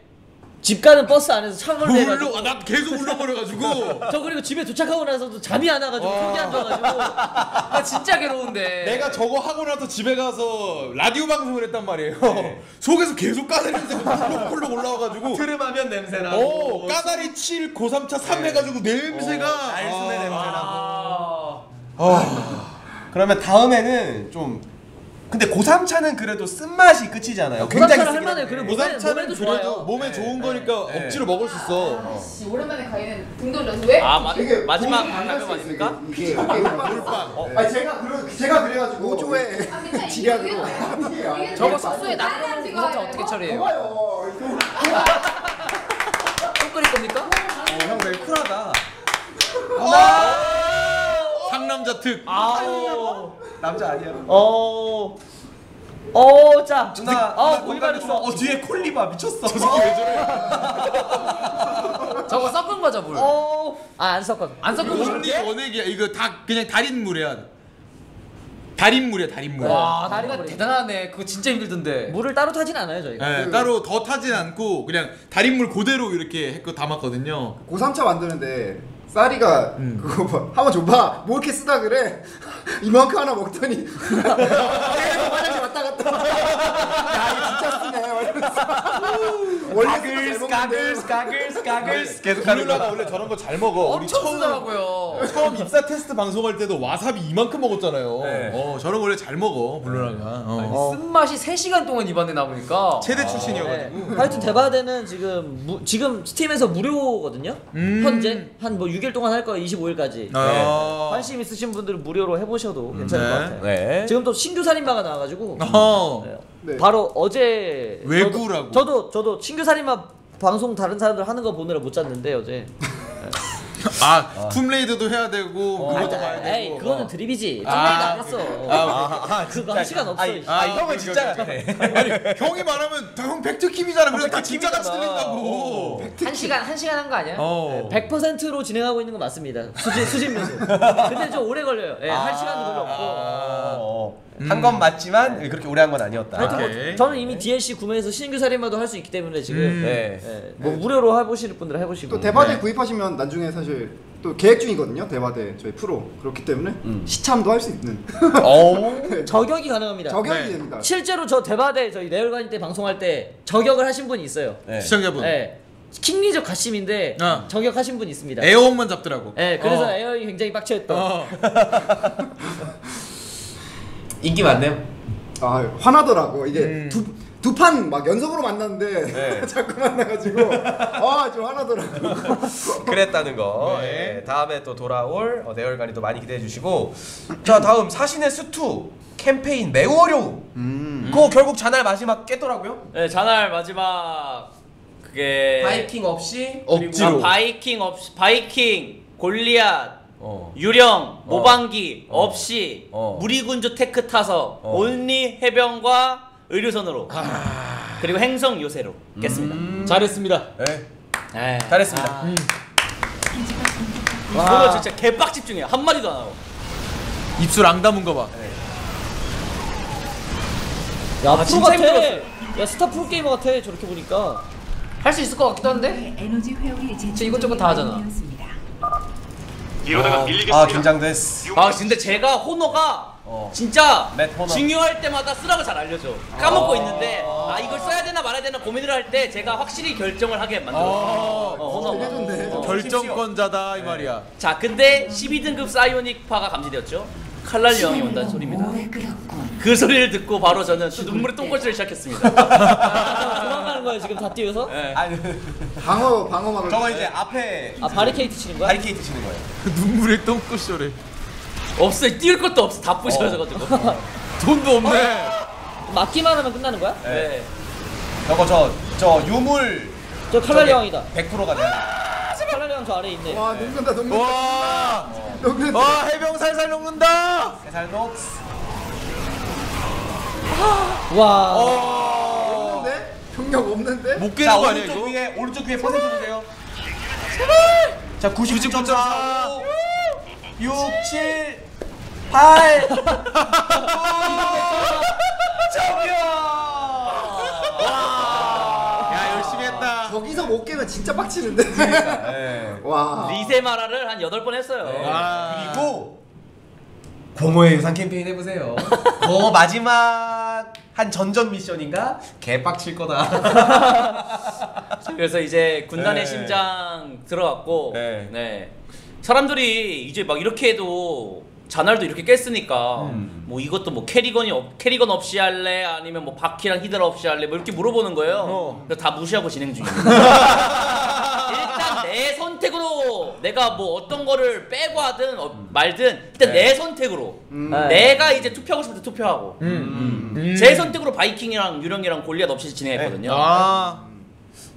집 가는 버스 안에서 참얼미 해가지고 울려 아, 나 계속 울려버려가지고 저 그리고 집에 도착하고 나서도 잠이 안 와가지고 와. 속이 안 좋아가지고 나 진짜 괴로운데. 내가 저거 하고 나서 집에 가서 라디오 방송을 했단 말이에요. 속에서 계속 까나리 냄새가 콜록콜록 올라와가지고 트름하면 냄새 나고. 어 까나리 7 고3차 3 해가지고 냄새가 알순의 아. 냄새 나고. 아. 아. 그러면 다음에는 좀 근데 고3차는 그래도 쓴맛이 끝이잖아요. 굉장히 고삼차는 할만해. 몸에, 고3차는 몸에도 그래도 좋아요. 몸에 좋은 거니까 네. 억지로 먹을 수 있어. 씨, 오랜만에 가위는 등 돌려서 왜? 아 마, 이게 마지막 있어요, 아닙니까? 이게 이게 물빵. 아니 제가 그래 제가 그래가지고 5조에 아, 괜찮아. 지략으로. 이게 저거 이게 소스에 낙지 고삼차 어떻게 처리해요? 봐요. 또 끓일 겁니까? 어, 형 되게 쿨하다. 상남자 특. 아우 남자 아니야. 어. 어, 짜. 누나, 아, 건강 바르어. 좋아. 어 뒤에 콜리바 미쳤어. 저거 섞은 거죠 물. 어. 아, 안 섞어. 안 섞은 거 원리 원액이야. 이거 다 그냥 달인 물이야. 달인 물이야 달인 물. 와 다리가 다리가 대단하네. 그거 진짜 힘들던데. 물을 따로 타진 않아요, 저희가. 네, 따로 더 타진 않고 그냥 달인 물 그대로 이렇게 했고 담았거든요. 고3차 만드는데 쌀이가 음. 그거 봐. 한번 줘봐. 뭐 이렇게 쓰다 그래. 이만큼 하나 먹더니 계속 화장실 왔다 갔다. 야 이거 진짜 쓰네. 막 이러면서. 원래 쓰고 잘 가글스 가글스 가글스 계속 블루라가 거. 원래 저런 거 잘 먹어. 우리 엄청 처음 쓰더라고요. 처음 입사 테스트 방송할 때도 와사비 이만큼 먹었잖아요. 네. 어, 저런 거 원래 잘 먹어 블루라가. 어. 쓴맛이 3시간 동안 입안에 남으니까 최대 네. 출신이어가지고. 하여튼 대바대는 지금 무, 지금 스팀에서 무료거든요. 음. 현재 한 뭐 6일 동안 할 거예요. 25일까지. 어. 관심 있으신 분들은 무료로 해보셔도 괜찮을 네. 것 같아요. 네. 지금 또 신규 살인마가 나와가지고 어. 네. 바로 어제 외구라고. 저도, 저도 저도 신규 살인마 방송 다른 사람들 하는 거 보느라 못 잤는데 어제. 아, 툼레이드도 해야 되고 그것도 아, 봐야 되고. 에이 그거는 드립이지. 좀 아. 안 왔어. 아, 아, 그거 한 시간 없어. 아, 아, 형은 진짜 아니 형이 말하면 다형 팩트 킴이잖아. 그래서 다 진짜 같이. 들린다고. 1시간 1시간 한 거 아니야? 어. 100%로 진행하고 있는 건 맞습니다. 수진 수진 면수. 근데 좀 오래 걸려요. 예, 할 시간도 별로 없고. 어, 한건 맞지만 그렇게 오래 한 건 아니었다. 하여튼 뭐 오케이. 저는 이미 DLC 구매해서 신규 살인마도 할 수 있기 때문에 지금 음. 네. 예, 뭐 무료로 해보실 분들은 해보시고 또 대바대 네. 구입하시면 나중에 사실 또 계획 중이거든요. 대바대 저희 프로 그렇기 때문에 시참도 할 수 있는 어. 저격이 가능합니다. 저격이 네. 됩니다. 실제로 저 대바대 저희 레얼관이 때 방송할 때 저격을 하신 분이 있어요. 네. 시청자분. 예. 킹리적 가심인데 어. 저격하신 분이 있습니다. 에어홍만 잡더라고. 예, 그래서 어. 에어이 굉장히 빡쳐했던. 어. 인기 많네요. 아 화나더라고 이게 음. 두두판 막 연속으로 만났는데 네. 자꾸 만나가지고 아좀 화나더라고. 그랬다는 거. 네. 예, 다음에 또 돌아올 어, 내열간이도 많이 기대해 주시고. 자, 다음 사신의 스투 캠페인 매우 어려움. 음. 그거 결국 자날 마지막 깼더라고요. 네, 자날 마지막 그게 바이킹 없이 억지로. 아, 바이킹 없이 바이킹 골리앗 어. 유령 모방기 어. 없이 어. 무리군주 tech 타서 어. only 해병과 의료선으로 그리고 행성 요새로 깼습니다. 잘했습니다. 네. 에이, 잘했습니다. 아. 이거 진짜 개빡 집중해요. 한 마디도 안 하고. 입술 앙 담은 거 봐. 야 프로 진짜 같아. 힘들었어요. 야 스타 프로 게이머 같아. 저렇게 보니까. 할 수 있을 것 같기도 한데 에너지 회복이 저 이것저것 다 하잖아. 아, 아 긴장됐어. 아 근데 제가 호너가 어. 진짜 맷 호너. 중요할 때마다 쓰라고 잘 알려줘. 까먹고 있는데 아 이걸 써야 되나 말아야 되나 고민을 할 때 제가 확실히 결정을 하게 만들어. 어, 호너가. 어. 결정권자다 이 말이야. 자 근데 12등급 사이오닉파가 감지되었죠. 칼날 여왕이 온다는 소리입니다. 그 소리를 듣고 바로 저는 또 눈물의 똥꼬질을 시작했습니다. 도망가는 거야 지금 다 뛰어서? 예. 아니, 방어 방어막을. 저거 이제 앞에 아 바리케이트 치는 거야? 바리케이트 치는 거예요. 눈물의 똥꼬쇼래. 없어요. 띄울 것도 없어. 다 부셔져가지고. 돈도 없네. 맞기만 하면 끝나는 거야? 네. 저거 저저 유물 저 칼날 여왕이다. 100%가 돼. 여왕 저 아래 에 있네. 와 녹는다 녹는다 와. 녹는다. 와 해병 살살 녹는다. 해살 녹스. 와. 없는데? 병력 없는데? 못자 깨는 거 아니야 오른쪽 이거? 위에 오른쪽 위에 퍼센트 보세요. 자99.4 6 7 8야 열심히 저기서 못 깨면 진짜 빡치는데. 네. 와. 리세마라를 한 8번 했어요. 아. 그리고 공허의 유산 캠페인 해보세요. 그 마지막 한 전전 미션인가 개빡칠 거다. 그래서 이제 군단의 네. 심장 들어갔고 네. 네. 사람들이 이제 막 이렇게 해도 자날도 이렇게 깼으니까 음. 뭐 이것도 뭐 캐리건이 없, 캐리건 없이 할래 아니면 뭐 바퀴랑 히드라 없이 할래 뭐 이렇게 물어보는 거예요. 어. 그래서 다 무시하고 진행 중입니다. 일단 내 선택으로 내가 뭐 어떤 거를 빼고 하든 어, 말든 일단 내 선택으로 네. 내가 이제 투표하고 싶을 때 투표하고 음. 제 선택으로 바이킹이랑 유령이랑 골리앗 없이 진행했거든요. 아.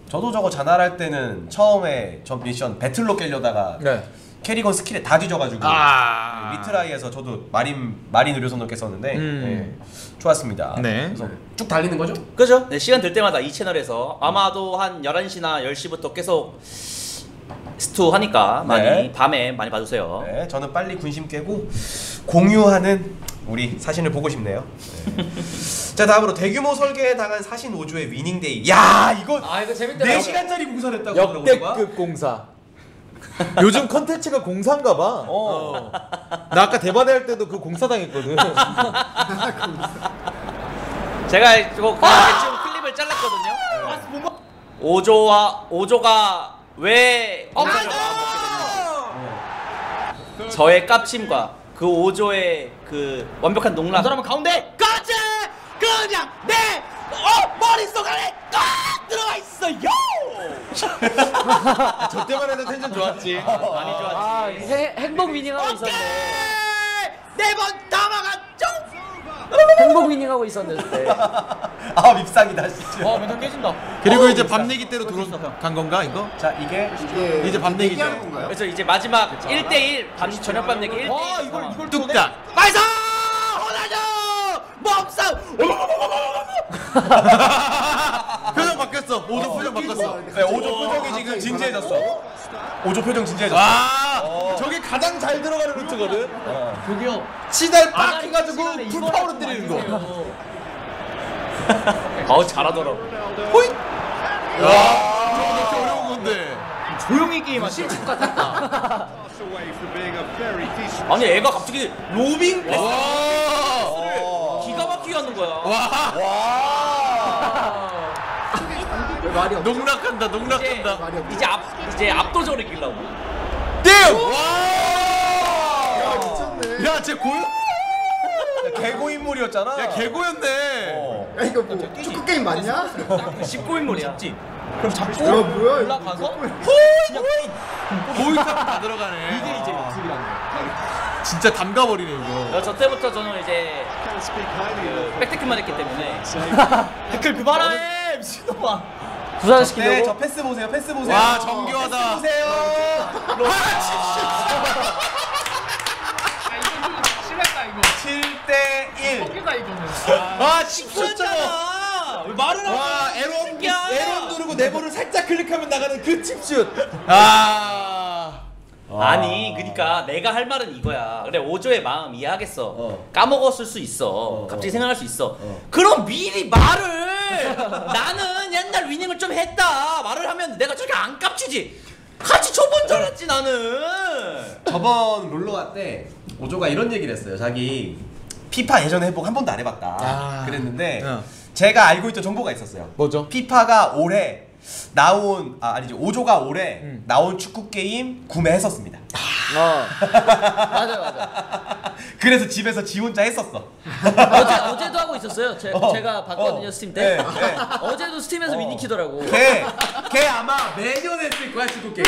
저도 저거 자날할 때는 처음에 저 미션 배틀로 깨려다가 네. 캐리건 skill에 다 뒤져가지고 아. retry해서 저도 마린 마린 의료선을 깼었는데 음. 네, 좋았습니다. 네. 그래서 쭉 달리는 거죠? 그죠? 네, 시간 될 때마다 이 채널에서 아마도 한 11시나 10시부터 계속 스투 하니까 많이 네. 밤에 많이 봐주세요. 네, 저는 빨리 군심 깨고 공유하는 우리 사신을 보고 싶네요. 네. 자 다음으로 대규모 설계에 당한 사신 오조의 위닝데이. 야 이거 아 이거 재밌다. 4 시간짜리 공사를 했다고 그러고. 역대급 공사. 요즘 컨텐츠가 공사인가 봐. 어. 나 아까 데바데 할 때도 그 공사 당했거든. 제가 이거 그냥 대충 클립을 잘랐거든요. 오조와 오조가 왜 엄청 저의 깝침과 그 오조의 그 완벽한 농락 사람은 가운데 까지 그냥 내 어, 머릿속 안에 꽉 들어가 있어요. 저 때만 해도 텐션 좋았지. 많이 좋아졌지. 아 해, 행복 위닝 하고 있었네. 네번 담아갔죠. 행복 위닝 하고 있었는데 그때. 아 밉상이다 진짜. 어, 멘탈 깨진다. 그리고 이제 밤 내기 때로 들어간 건가 이거? 자 이게 이게 이제 밤 내기죠. 그래서 이제 마지막 1대1 밤 저녁 밤 내기 1대1 아, 이걸 이걸 뚝딱. nice! 몸싸움! 표정 바뀌었어. 오조 표정 바뀌었어. 네, 오조 표정이 지금 진지해졌어. 오조 표정 진지해졌어. 아, 저게 가장 잘 들어가는 루트거든. 저기요. 치달 빡 해가지고 full power로 때리는 거. 어우 잘하더라고 호잇. 야, 저거 그렇게 어려운 건데. 조용히 게임하시. 실축 같았다. 아니 애가 갑자기 로빙 패스 와. 하는 거야 왜 말이 없 농락한다, 이제, 농락한다. 이제 앞 이제 압도적으로 이기려고 띵! 야 와! 미쳤네 야, 쟤 고요? 개고 인물이었잖아. 야, 개고였네. 어. 야 이거 뭐 축구 게임 맞냐? 19인물이야 그럼 잡고 야 뭐야 올라가서 고이탑 다 들어가네. 이게 이제 연습이라는 거. 진짜 담가버리네, 이거. 그래서 저 때부터 저는 이제 그 백테크만 했기 때문에 댓글 그만해 미친놈아. 네, 부산시키려고. 저 패스 보세요. 패스 보세요. 와, 정교하다. 패스 보세요. 심했다 이거. 7대 1. 웃기다 이거는. 아, 10초짜리. 왜 말을? 와, 새끼야. 에런 누르고 네버를 살짝 클릭하면 나가는 그 칩슛. 아. 아니 그니까 내가 할 말은 이거야 그래 오조의 마음 이해하겠어 어. 까먹었을 수 있어 갑자기 생각할 수 있어 그럼 미리 말을 나는 옛날 위닝을 좀 했다 말을 하면 내가 저렇게 안 깝치지 같이 줘본 줄 알았지 나는 저번 롤러와 때 오조가 이런 얘기를 했어요. 자기 피파 예전에 해보고 한 번도 안 해봤다. 아. 그랬는데 어. 제가 알고 있던 정보가 있었어요. 뭐죠? 피파가 올해 나온 아 아니지 오조가 올해 음. 나온 축구 게임 구매했었습니다. 어. 맞아 맞아. 그래서 집에서 지 혼자 했었어. 어제 어제도 하고 있었어요. 제, 어. 제가 봤거든요 어. 스팀 때. 네, 네. 어제도 스팀에서 위닝 키더라고. 걔, 걔 아마 매년 했을 거야 축구 게임.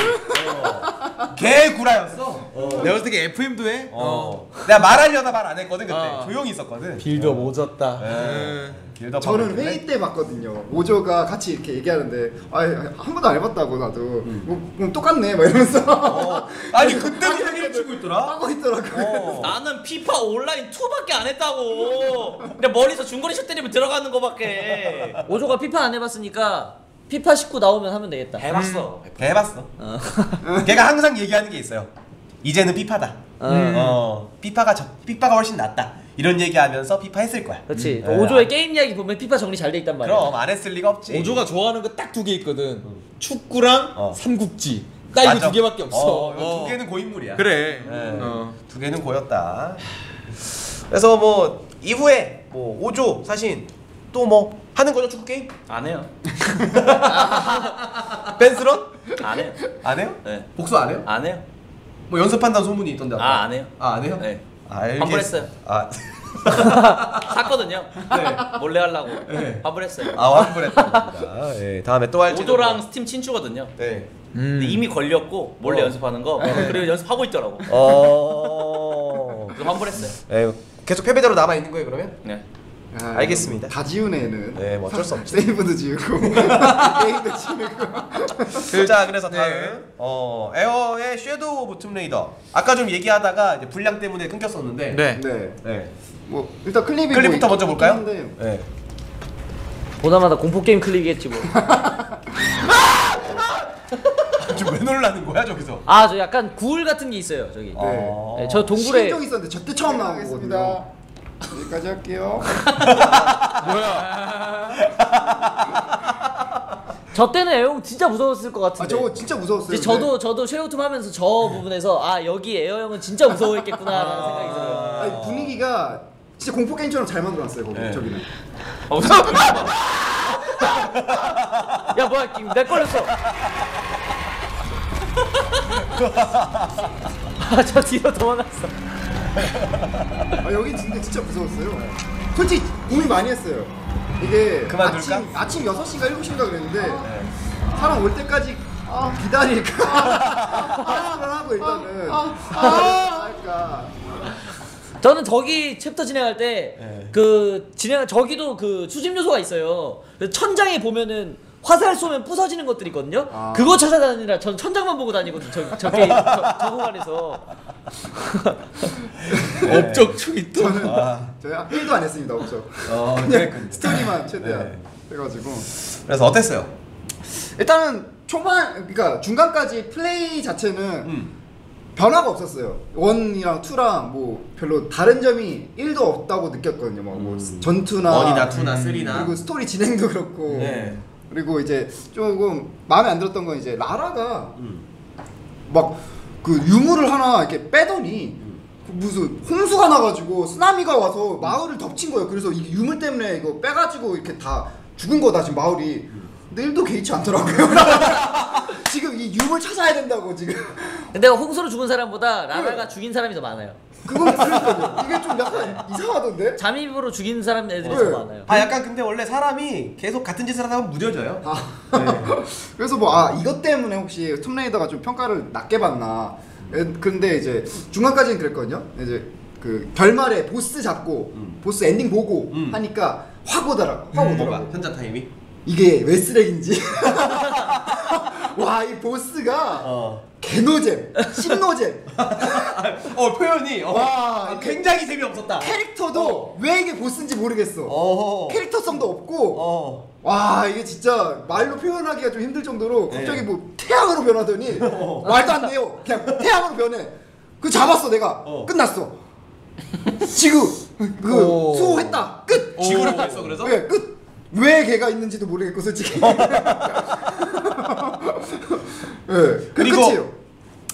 어. 걔 구라였어. 내가 봤을 때 FM도 해? 어. 내가 말하려다 말 안 했거든 그때 어. 조용히 있었거든. 빌드업 오졌다. 네. 빌드업 저는 회의 때 봤거든요. 오조가 같이 이렇게 얘기하는데 아 한 번도 안 해봤다고 나도 뭐, 뭐 똑같네 막 이러면서 어. 아니 그때도 회의를 치고 있더라. 하고 있더라고요. 어. 나는 피파 온라인 2밖에 안 했다고 그냥 멀리서 중거리 슛 때리면 들어가는 거밖에 오조가 피파 안 해봤으니까 피파 19 나오면 하면 되겠다. 해봤어 걔 해봤어. 걔가 항상 얘기하는 게 있어요. 이제는 피파다. 음. 어, 피파가 저, 피파가 훨씬 낫다. 이런 얘기하면서 피파 했을 거야. 그렇지. 음. 오조의 게임 이야기 보면 피파 정리 잘 돼 있단 말이야. 그럼 안 했을 리가 없지. 오조가 좋아하는 거 딱 두 개 있거든. 축구랑 어. 삼국지. 딱 이거 맞아. 두 개밖에 없어. 어, 이거 어. 두 개는 고인물이야. 그래. 네. 어. 두 개는 고였다. 그래서 뭐 이후에 뭐 오조 사실 또뭐 하는 거죠 축구 게임? 안 해요 벤스런? 안 해요 안 해요? 네. 복수 안 해요? 안 해요 뭐 연습한다는 소문이 있던데. 아까. 아, 안 해요. 아, 안 해요? 네. 알겠... 환불했어요. 아, 샀거든요 네. 몰래 하려고 네. 환불했어요 아 환불했답니다. 예, 다음에 또 할지. 오조랑 스팀 친추거든요 네. 근데 이미 걸렸고 몰래 어. 연습하는 거 네. 그리고 연습하고 있더라고 어. 그래서 환불했어요 예, 계속 패배자로 남아 있는 거예요 그러면? 네. 아, 알겠습니다. 다 지운 애는 네, 뭐 어쩔 수 없죠. 세이브도 지우고 게임도 지우고. 자, 그래서 네. 다음 어 에어의 섀도우 오브 툼레이더. 아까 좀 얘기하다가 이제 분량 때문에 끊겼었는데. 네. 네. 네. 뭐 일단 클립이 클립부터 뭐 먼저 볼까요? 한데 네. 보나마나 공포 게임 클립이겠지 뭐. 지금 왜 놀라는 거야 저기서? 아 저 약간 구울 같은 게 있어요 저기. 어. 네, 저 동굴에 신경 있었는데 저때 처음 나온 거거든요. 여기까지 할게요. 저 때는 에어형 진짜 무서웠을 것아 같은데. 저거 진짜 무서웠어요. 이제 저도 저도 쉐어툼 하면서 저 부분에서 아 여기 에어 형은 진짜 무서워했겠구나라는 생각이 들어요. 아니, 분위기가 진짜 공포 게임처럼 잘 만들어놨어요 거기 네. 저기는. 야 뭐야 김, 내 걸렸어. 아저 뒤로 도망갔어. 아 여기 진짜 진짜 무서웠어요. 솔직히 고민 많이 했어요. 이게 그만둘까? 아침 아침 6시인가 7시인가 그랬는데 사람 올 때까지 기다릴까 하는 하고 일단은 할까 저는 저기 챕터 진행할 때 그 진행 저기도 그 수집 요소가 있어요. 그래서 천장에 보면은 화살 쏘면 부서지는 것들이 있거든요. 그거 찾아다니라 전 천장만 보고 다니거든요. 저 저기 저, 저 공간에서. 업적충이 또. 저는 거의 1도 안 했습니다 없죠. 어, 그냥 그랬군요. 스토리만 최대한 네. 해가지고 그래서 어땠어요? 일단은 초반 그러니까 중간까지 플레이 자체는 음. 변화가 없었어요. one이랑 two랑 뭐 별로 다른 점이 1도 없다고 느꼈거든요. 막뭐 전투나 음. one이나 two나 three나. 그리고 스토리 진행도 그렇고 네. 그리고 이제 조금 마음에 안 들었던 건 이제 라라가 음. 막그 유물을 하나 이렇게 빼더니 그 무슨 홍수가 나가지고 쓰나미가 와서 마을을 덮친 거예요. 그래서 이 유물 때문에 이거 빼가지고 이렇게 다 죽은 거다 지금 마을이. 1도 개의치 않더라고요. 지금 이 유물 찾아야 된다고 지금. 근데 홍수로 죽은 사람보다 라라가 죽인 사람이 더 많아요. 그건 그랬거든요. 이게 좀 약간 이상하던데. 잠입으로 죽인 사람 애들이 네. 더 많아요. 아 약간 근데 원래 사람이 계속 같은 짓을 하다 보면 무뎌져요. 네. 그래서 뭐 아 이것 때문에 혹시 툼레이더가 좀 평가를 낮게 받나 에, 근데 이제 중간까지는 그랬거든요 이제 그 결말에 보스 잡고 음. 보스 엔딩 보고 음. 하니까 확 오더라 확 뭐가 오더라고 현자 타임이? 이게 왜 쓰레기인지 와 이 보스가 어. 개노잼 씹노잼 어 표현이 어. 와, 아, 굉장히 재미없었다. 캐릭터도 왜 이게 보스인지 모르겠어 어. 캐릭터성도 없고 어. 와 이게 진짜 말로 표현하기가 좀 힘들 정도로 갑자기 네. 뭐 태양으로 변하더니 말도 안 돼요 그냥 태양으로 변해 그 잡았어 내가 어. 끝났어 지구 그 오. 수호했다 끝 지구를 구했어 그래서? 네, 끝 왜 걔가 있는지도 모르겠고 솔직히 네, 그 그리고 끝이에요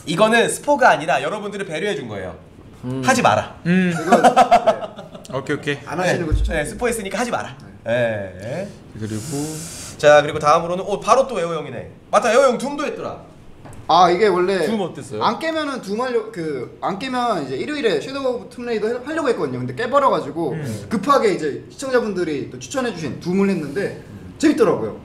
이거는 스포가 아니라 여러분들을 배려해 준 거예요. 하지 마라. 음. 이건 네, 오케이 오케이. 안 하시는 거 추천 네, 스포했으니까 하지 마라. 네. 그리고 자 그리고 다음으로는 오 바로 또 에어 형이네. 맞다 에어 형 둠도 했더라. 아 이게 원래 둠 어땠어요? 안 깨면은 둠 하려 그안 깨면 이제 일요일에 섀도우 오브 툼레이더 해- 하려고 했거든요. 근데 깨버려가지고 음. 급하게 이제 시청자분들이 또 추천해주신 둠을 했는데 재밌더라고요.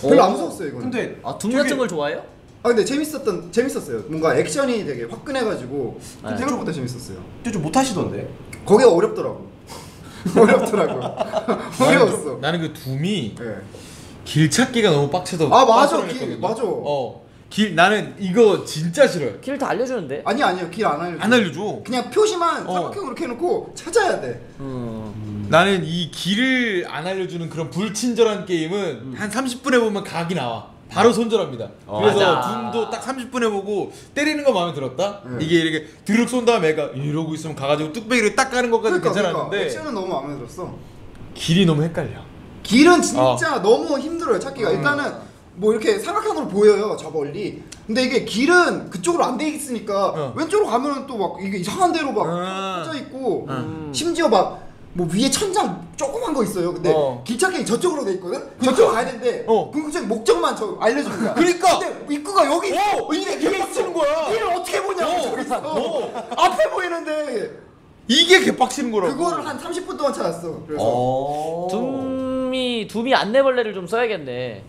별로 안 무서웠어요 이거는. 근데 아둠 되게- 같은 걸 좋아해요? 아 근데 재밌었던 재밌었어요. 뭔가 액션이 되게 화끈해가지고 네. 생각보다 재밌었어요. 근데 좀 못하시던데. 거기가 어렵더라고. 어렵더라고. 어려웠어. 나는 그 둠이 네. 길 찾기가 너무 빡쳐서 아, 맞아. 길, 맞아. 어. 길 나는 이거 진짜 싫어요. 길 다 알려주는데. 아니 아니요 길 안 알려. 안 알려줘. 그냥 표시만 어. 삼각형으로 해놓고 찾아야 돼. 나는 이 길을 안 알려주는 그런 불친절한 게임은 한 30분에 보면 각이 나와. 바로 손절합니다. 그래서 맞아. 둠도 딱 30분에 보고 때리는 거 마음에 들었다. 네. 이게 이렇게 드륵 쏜 다음에 애가 이러고 있으면 가가지고 뚝배기를 딱 가는 것까지 그러니까, 괜찮았는데 그러니까. 액션은 너무 마음에 들었어. 길이 너무 헷갈려. 길은 진짜 너무 힘들어요 찾기가 일단은 뭐 이렇게 삼각형으로 보여요 저 멀리 근데 이게 길은 그쪽으로 안 돼 있으니까 어. 왼쪽으로 가면 또막 이게 이상한 데로 막 아. 퍼져 있고 음. 심지어 막 뭐 위에 천장 조그만 거 있어요 근데 어. 길 찾기 저쪽으로 돼 있거든 저쪽으로 가야 되는데 어. 그 그쪽 목적만 저 알려주는 거야 그러니까! 근데 입구가 여기 있어 어, 이게 개빡치는 거야. 길을 어떻게 보냐고 저기서 앞에 보이는데 이게 개빡치는 거라고. 그거를 한 30분 동안 찾았어 그래서 어. 둠이 둠이 안내벌레를 좀 써야겠네.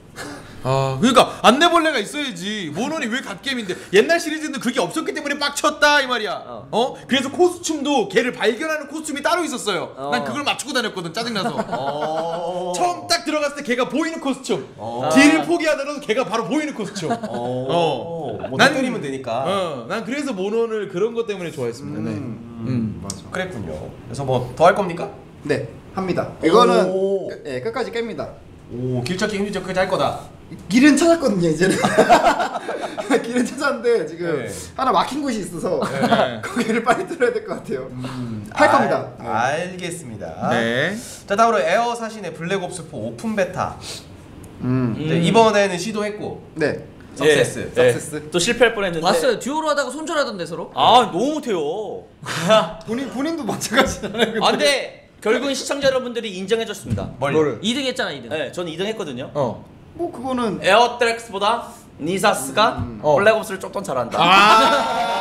아, 그러니까 안내벌레가 있어야지. 모논이 왜 갓게임인데 옛날 시리즈는 그게 없었기 때문에 빡쳤다 이 말이야. 어. 어? 그래서 코스튬도 걔를 발견하는 코스튬이 따로 있었어요. 어. 난 그걸 맞추고 다녔거든 짜증나서. 어. 처음 딱 들어갔을 때 걔가 보이는 코스튬. 어. 딜을 포기하더라도 걔가 바로 보이는 코스튬. 어. 어. 뭐 난- 때리면 되니까. 어, 난 그래서 모논을 그런 것 때문에 좋아했습니다. 네. 음. 맞아 그랬군요. 그래서 뭐 더 할 겁니까? 네 합니다 이거는 오. 끝- 예, 끝까지 깹니다 오 길찾기 힘들적까지 할 거다. 길은 찾았거든요 이제는 길은 찾았는데 지금 네. 하나 막힌 곳이 있어서 네. 거기를 빨리 뚫어야 될 것 같아요 할 겁니다 알, 알겠습니다. 네. 자 다음으로 에어 사신의 블랙 옵스 4 open beta. 음. 네, 이번에는 시도했고 네 success. 예, 예. success. 또 실패할 뻔했는데. 봤어요. 듀오로 하다가 손절하던데 서로. 아 너무 못해요. 본인 본인도 마찬가지잖아요 아 근데 결국은 시청자 여러분들이 인정해줬습니다. 뭘? 2등 했잖아 2등. 네, 저는 2등 했거든요. 어. 뭐 그거는 에어트랙스보다 니사스가 어. 블랙옵스를 조금 잘한다. 아.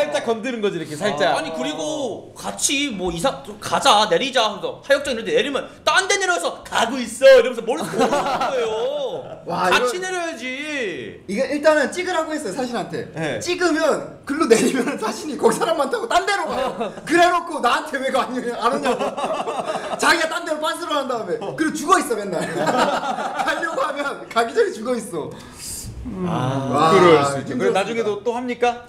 살짝 건드는 거지 이렇게 살짝. 아니 그리고 같이 뭐 이상 좀 가자 내리자 하면서 하역장 이런데 내리면 딴 데 내려서 가고 있어 이러면서 머리 모르는 거예요. 와, 같이 이거- 내려야지. 이게 일단은 찍으라고 했어요 사신한테 네. 찍으면 글로 내리면 사신이 거기 사람 많다고 딴 데로 가요 그래놓고 나한테 왜 안, 안 오냐고 자기가 딴 데로 빤스를 한 다음에 그리고 죽어있어 맨날 가려고 하면 가기 전에 죽어있어 아, 그럴 수 있죠. 그래 나중에도 또 합니까?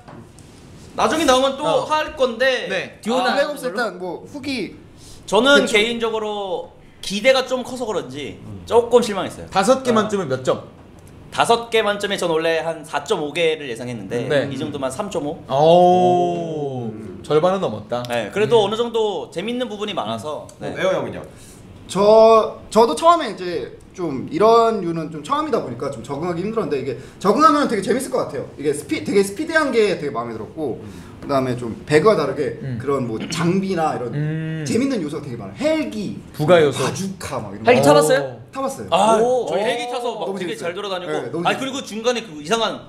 나중에 나오면 또 어. 할 건데 네. 듀오나 블랙옵스 일단 뭐 후기 저는 그쵸. 개인적으로 기대가 좀 커서 그런지 조금 실망했어요. 다섯 개 만점에 몇 점? 다섯 개 만점에 전 원래 한 4.5개를 예상했는데 네. 이 정도만 3.5. 오. 절반은 넘었다. 네, 그래도 어느 정도 재밌는 부분이 많아서 네. 에어 형은요? 저 저도 처음에 이제 좀 이런 류는 좀 처음이다 보니까 좀 적응하기 힘들었는데 이게 적응하면 되게 재밌을 것 같아요. 이게 스피 되게 스피디한 게 되게 마음에 들었고 그다음에 좀 배그와 다르게 그런 뭐 장비나 이런 음. 재밌는 요소가 되게 많아요. 헬기, 부가 요소. 바주카 막 이런 헬기 거 타봤어요? 타봤어요. 아, 오, 저희 오. 헬기 타서 막 너무 되게 재밌어요. 잘 돌아다니고. 네, 너무 아 그리고 중간에 그 이상한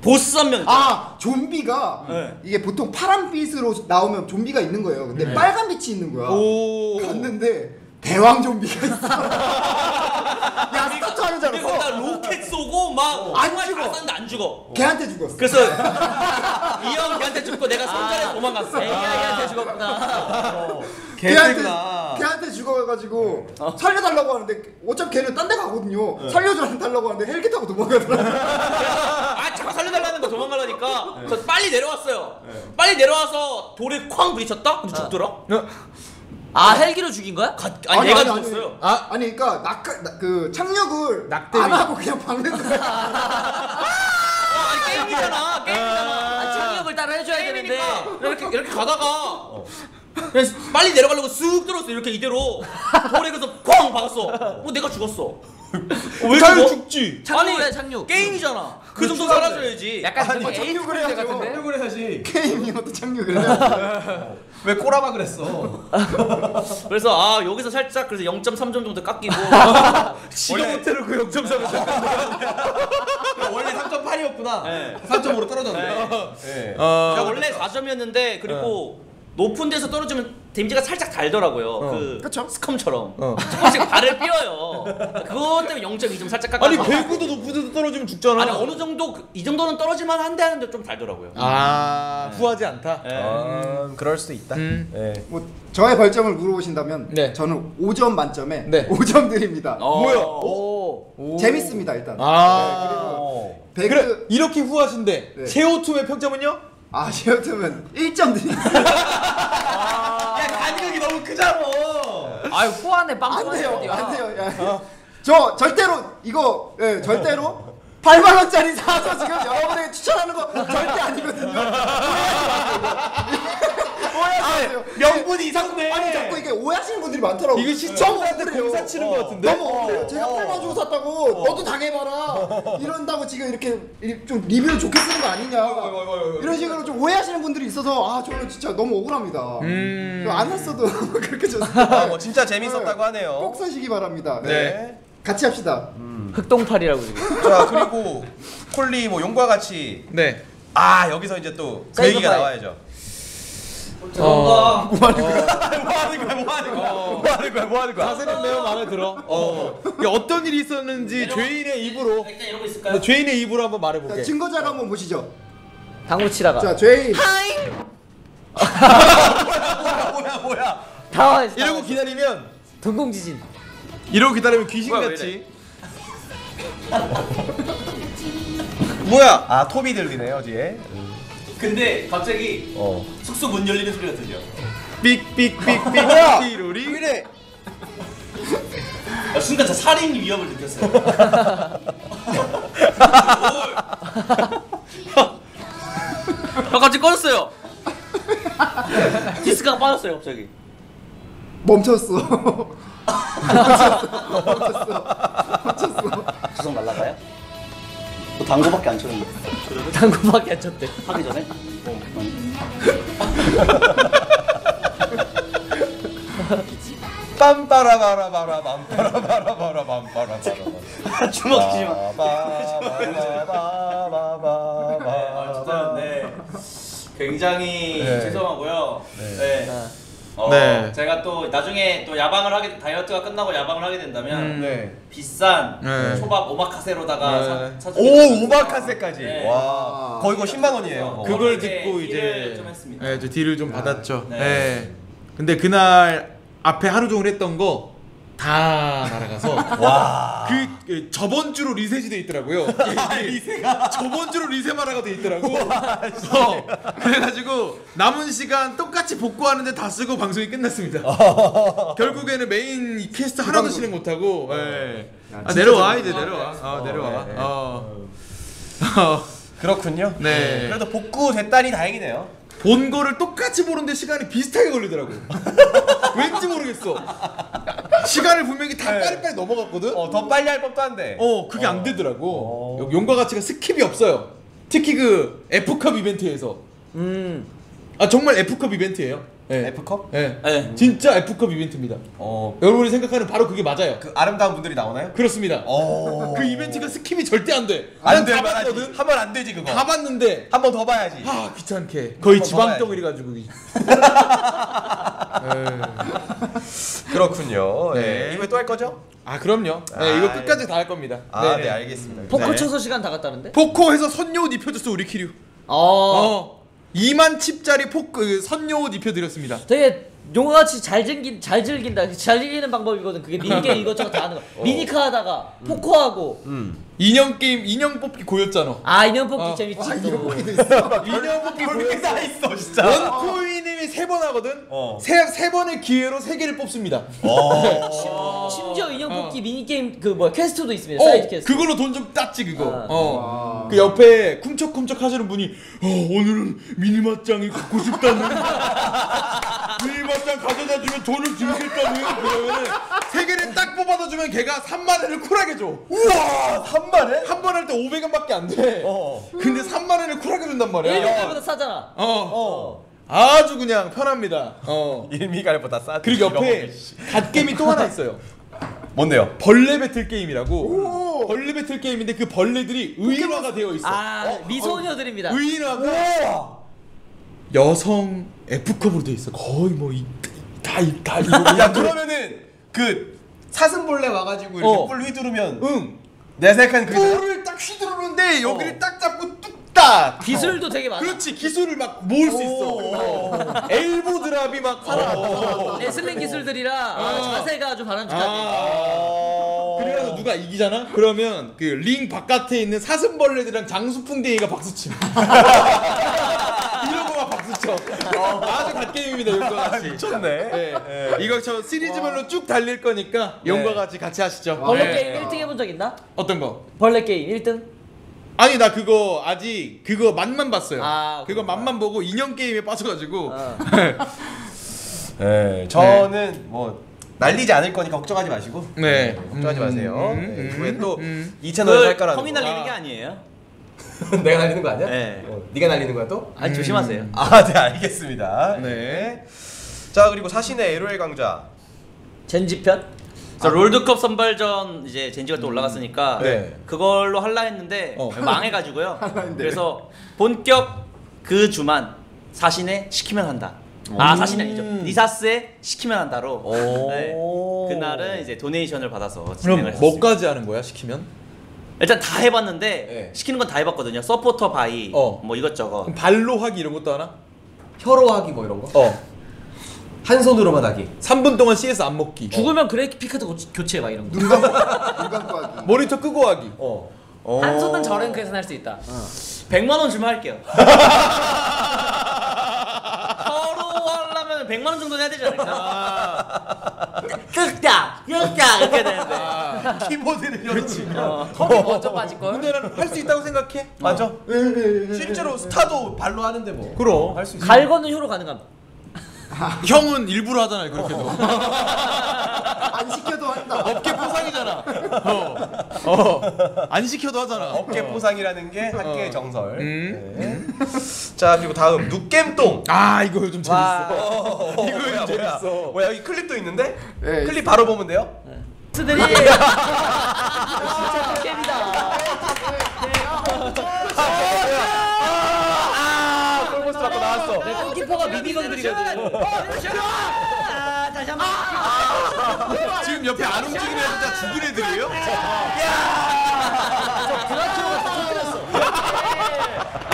보스 한 명. 아 좀비가 네. 이게 보통 파란빛으로 나오면 좀비가 있는 거예요. 근데 빨간 빛이 있는 거야. 오. 갔는데 대왕 좀비가 있어. 야 스타트 하는 줄 근데 알았어. 거기다 로켓 쏘고 막안 죽어. 다 쐈는데 안 죽어. 걔한테 죽었어. 그래서 이형 걔한테 죽고 내가 혼자 도망갔어. AI한테 죽었구나. 걔한테 개새구나. 걔한테 죽어가지고 어. 살려달라고 하는데 어차피 걔는 딴 데 가거든요. 살려줘 달라고 하는데 헬기 타고 도망가더라. 아 자꾸 살려달라는 거 도망가려니까 저 빨리 내려왔어요. 빨리 내려와서 돌에 쾅 부딪혔다? 근데 죽더라. 아 헬기로 죽인 거야? 가, 아니, 얘가 죽었어요. 아. 아니 그러니까 낙하 나- 그 착륙을 낙대비. 안 하고 그냥 박는 거야. 아니 게임이잖아. 게임이잖아. 아, 착륙을 따로 해줘야 되는데. 게임이니까 이렇게 이렇게 가다가 그냥 빨리 내려가려고 쑥 들었어 이렇게 이대로 돌에 그래서 쾅 박았어. 어 내가 죽었어. 어, 왜잘 죽어? 죽지. 착륙을 해 착륙. 게임이잖아. 그 정도 살아줘야지. 약간 아니, 그 착륙을 해야죠. 착륙을 해야지. 게임이어도 착륙을 해야 왜 꼬라박 그랬어? 그래서 아 여기서 살짝 그래서 0.3점 정도 깎이고 지도 못해로 그 0.3을 원래 3.8이었구나. 네. 3.5로 떨어졌네. 네. 어. 원래 4점이었는데 그리고 높은 데서 떨어지면 데미지가 살짝 달더라고요. 그 그쵸. 스컴처럼 어. 조금씩 발을 삐어요. 그것 때문에 0.2점 살짝 깎아. 아니 배구도 높은 데서 떨어지면 죽잖아. 아니 어느 정도 그- 이 정도는 떨어질만 한데 하는데 좀 달더라고요. 아 후하지 않다. 예. 아, 그럴 수도 있다. 음. 네. 뭐 저의 벌점을 물어보신다면 네. 저는 5점 만점에 네. 5점 드립니다. 어. 뭐야? 오. 재밌습니다 일단. 아. 어. 배그 그래 이렇게 후하신데 네. 세오투의 평점은요? 아 시어트면 1점 드립니다. 야 간격이 너무 크잖아. 아유 후안에 빵 안 돼요. 안 돼요. 야. 저 절대로 이거 예, 절대로 8만 원짜리 사서 지금 여러분에게 추천하는 거 절대 아니거든요. 오해하지 마세요. 명분이 이상네. 아니 자꾸 이게 오해하시는 분들이 많더라고. 이거 시청자한테 공사 억울해요. 치는 것 같은데? 너무 억울해요. 제가 8만 주고 샀다고 너도 당해봐라. 이런다고 지금 이렇게 이- 좀 리뷰를 좋게 쓰는 거 아니냐. 이런 식으로 좀 오해하시는 분들이 있어서 아 저는 진짜 너무 억울합니다. 음. 안 샀어도 그렇게 아, 좋습니다. 뭐 진짜 재밌었다고 하네요. 꼭 사시기 바랍니다. 네. 네. 같이 합시다. 흑동팔이라고 지금. 자 그리고 콜리 뭐 용과 같이 네. 아 여기서 이제 또 그 얘기가. 나와야죠. 어. 뭐 하는 거야? 뭐 하는 거야? 뭐 하는 거야? 뭐 하는 거야? 자세는 매우 마음에 들어. 어. 이게 어떤 일이 있었는지 죄인의 입으로 일단 이러고 있을까요? 죄인의 입으로 한번 자, 말해볼게. 증거자료 한번 보시죠. 당구 치다가. 자, 죄인. 뭐야 뭐야? 당황했어. 이러고 기다리면 동공지진. 이러고 기다리면 귀신 뭐야, 같이. 뭐야? 아 톱이 들리네요 뒤에. 근데 갑자기 어. 숙소 문 열리는 소리가 들려. 삑삑삑삑 삐로리. 그래. 야, 순간 저 살인 위협을 느꼈어요. 형 갑자기 꺼졌어요. 디스크가 빠졌어요 갑자기. 멈췄어. 주성 날라가요? 당구밖에 안 쳤는데. 당구밖에 안 쳤대. 하기 전에? 어. 빰빠라바라바라 빰빠라바라바라 빰빠라바라 주먹 치지 마. 바바바바바바. 아, 네. 굉장히 네. 죄송하고요. 네. 네. 아. 어, 네. 제가 또 나중에 또 야방을 하게 다이어트가 끝나고 야방을 하게 된다면 네. 비싼 네. 초밥 오마카세로다가 네. 사, 오 오마카세까지. 네. 와 거의 거 10만 원이에요. 그걸 이제 듣고 딜을 이제 좀 했습니다. 네, 이제 딜을 좀 받았죠. 네. 네. 근데 그날 앞에 하루 종일 했던 거 다 날아가서 와. 그, 그 저번 주로 리셋이 돼 있더라고요. 리셋가 저번 주로 리셋 마라가 돼 있더라고. 어, 그래가지고 남은 시간 똑같이 복구하는데 다 쓰고 방송이 끝났습니다. 결국에는 메인 이 퀘스트 하나도 진행 못하고. 예. 야, 아, 진짜 내려와. 이제 내려와. 어, 내려와. 네. 어. 어. 그렇군요. 네. 그래도 복구 됐다니 다행이네요. 본 거를 똑같이 보는데 시간이 비슷하게 걸리더라고. 왠지 모르겠어. 시간을 분명히 다 네. 빨리빨리 넘어갔거든. 어, 더 빨리 할 법도 한데. 어, 그게 안 되더라고. 여- 용과 같이가 skip이 없어요. 특히 그 F컵 이벤트에서. 음. 아 정말 F컵 이벤트예요. 네. F컵? 네. 네. 진짜 F컵 이벤트입니다. 어. 여러분이 생각하는 바로 그게 맞아요. 그 아름다운 분들이 나오나요? 그렇습니다. 어. 그 이벤트가 skip이 절대 안 돼. 안 난다 될 봤거든. 만하지. 하면 안 되지 그거. 다 봤는데 한 번 더 봐야지. 아 귀찮게 거의 한번 지방 봐야지. 덩어리 가지고. 그렇군요. 네. 네. 이거 또할 거죠? 아 그럼요. 네, 아, 이거 끝까지 다 할 겁니다. 아, 네, 알겠습니다. 포커 네. 쳐서 시간 다 갔다는데? 포커에서 선녀 옷 입혀줬어 우리 키류. 어. 어. 2만 칩짜리 포커 그 선녀 옷 입혀드렸습니다. 되게 용과 같이 잘 즐긴 잘 즐긴다. 잘 즐기는 방법이거든. 그게 미니 게임 이것저것 다 하는 거. 미니카 하다가 포커하고 인형 게임 인형 뽑기 고였잖아. 아 인형 뽑기 어. 재밌지. 와 또. 인형 뽑기 별게 다 있어 진짜. one coin에 세 번 하거든. 어. 세, 세 번의 기회로 세 개를 뽑습니다. 어. 심지어 인형 뽑기 미니 게임 그 뭐야 quest도 있습니다. 어, side quest. 그걸로 돈 좀 땄지 그거. 아. 어. 그 옆에 쿰척쿰척 하시는 분이 어, 오늘은 미니맛장이 갖고 싶다는 미니맛장 가져다 주면 돈을 주겠다는 그러면은 세 개를 딱 뽑아다 주면 걔가 3만 원을 쿨하게 줘. 우와 3만 에? 한 번 할 때 500원밖에 안 돼. 어. 근데 3만 원을 쿨하게 준단 말이야. 일본 때보다 싸잖아. 어. 어. 아주 그냥 편합니다. 어. 일미갈보다 싸. 그리고 옆에 갓게임이 또 하나 있어요. 뭔데요? 벌레 배틀 게임이라고. 벌레 배틀 게임인데 그 벌레들이 의인화가 되어 있어. 아 미소녀들입니다. 의인화가 여성 F컵으로 돼 있어. 거의 뭐다다 이거. 야 그러면은 그 사슴벌레 와가지고 이렇게 어. 뿔 휘두르면 응. 내가 생각한 그 뿔을 딱 휘두르는데 여기를 딱 잡고 뚝딱. 기술도 되게 많아. 그렇지 기술을 막 모을 수 있어. 어. 엘보 드랍이 막 살아. 레슬링 기술들이라 어. 자세가 아주 바람직하네. 아. 그래서 누가 이기잖아? 그러면 그 링 바깥에 있는 사슴벌레들이랑 장수풍뎅이가 박수침. 아주 갓게임입니다, 용과 같이. 미쳤네. 네. 이거 저 시리즈별로 쭉 달릴 거니까 용과 같이 같이 하시죠. 벌레 네. 게임 1등 해본 적 있나? 어떤 거? 벌레 게임 1등? 아니 나 그거 아직 그거 맛만 봤어요. 아, 그거 맛만 보고 인형 게임에 빠져가지고. 어. 네, 저는 뭐 날리지 않을 거니까 걱정하지 마시고. 네. 걱정하지 마세요. 음, 네, 음, 그게 또 음. 이할그 거라는 컴이 거. 날리는 게 아니에요. 내가 날리는 거 아니야? 네. 어, 네가 날리는 거야 또? 아 조심하세요. 아, 네, 알겠습니다. 네. 자, 그리고 사신의 LOL 강자. 젠지편? 저 롤드컵 선발전 이제 젠지가 또 올라갔으니까 네. 그걸로 할라 했는데 어. 망해가지고요. 그래서 본격 그 주만 사신에 시키면 한다. 아 사신이 아니죠. 니사스에 시키면 한다로. 오. 네. 그날은 이제 도네이션을 받아서 그럼 진행을 했습니다. 뭐까지 하는 거야 시키면? 일단 다 해봤는데 네. 시키는 건 다 해봤거든요. 서포터 바이 어. 뭐 이것저것. 그럼 발로 하기 이런 것도 하나? 혀로 하기 뭐 이런 거? 어. 한 손으로만 하기. 3분 동안 CS 안 먹기. 죽으면 그래픽카드 고- 교체 막 이런 거. 눈 감고 눈 감고 하기. 모니터 끄고 하기. 어. 한 손은 저 랭크에서 할 수 있다. 100만 원 주면 할게요. 하려면 100만 원 정도 는 해야 되지 않을까? 끄다, 끄다 이렇게 되는데. 키보드를 그렇지. 컵이 먼저 빠질 걸. 근데 나는 할 수 있다고 생각해. 맞아. 실제로 스타도 발로 하는데 뭐. 그럼. 할 수 있어. 갈거는 효로 가능함. 형은 일부러 하잖아요 그렇게도. 안 시켜도 한다. 업계 포상이잖아. 어. 어 안 시켜도 하잖아. 어깨 포상이라는 게 학계의 정설. 음. 네. 자 그리고 다음 눕겜똥. 아 이거 요즘 재밌어. 어, 이거 뭐야, 요즘 뭐야. 재밌어. 뭐야 여기 클립도 있는데? 네, 클립 바로 보면 돼요? 스들이 진짜 똥겜이다. 아 골보스 나왔어. 내 골키퍼가 미니건들이거든. 아, 다시 한 번. 지금 옆에 안 움직이는 애들 다 죽은 애들이에요? 브라키오가 다 터뜨렸어.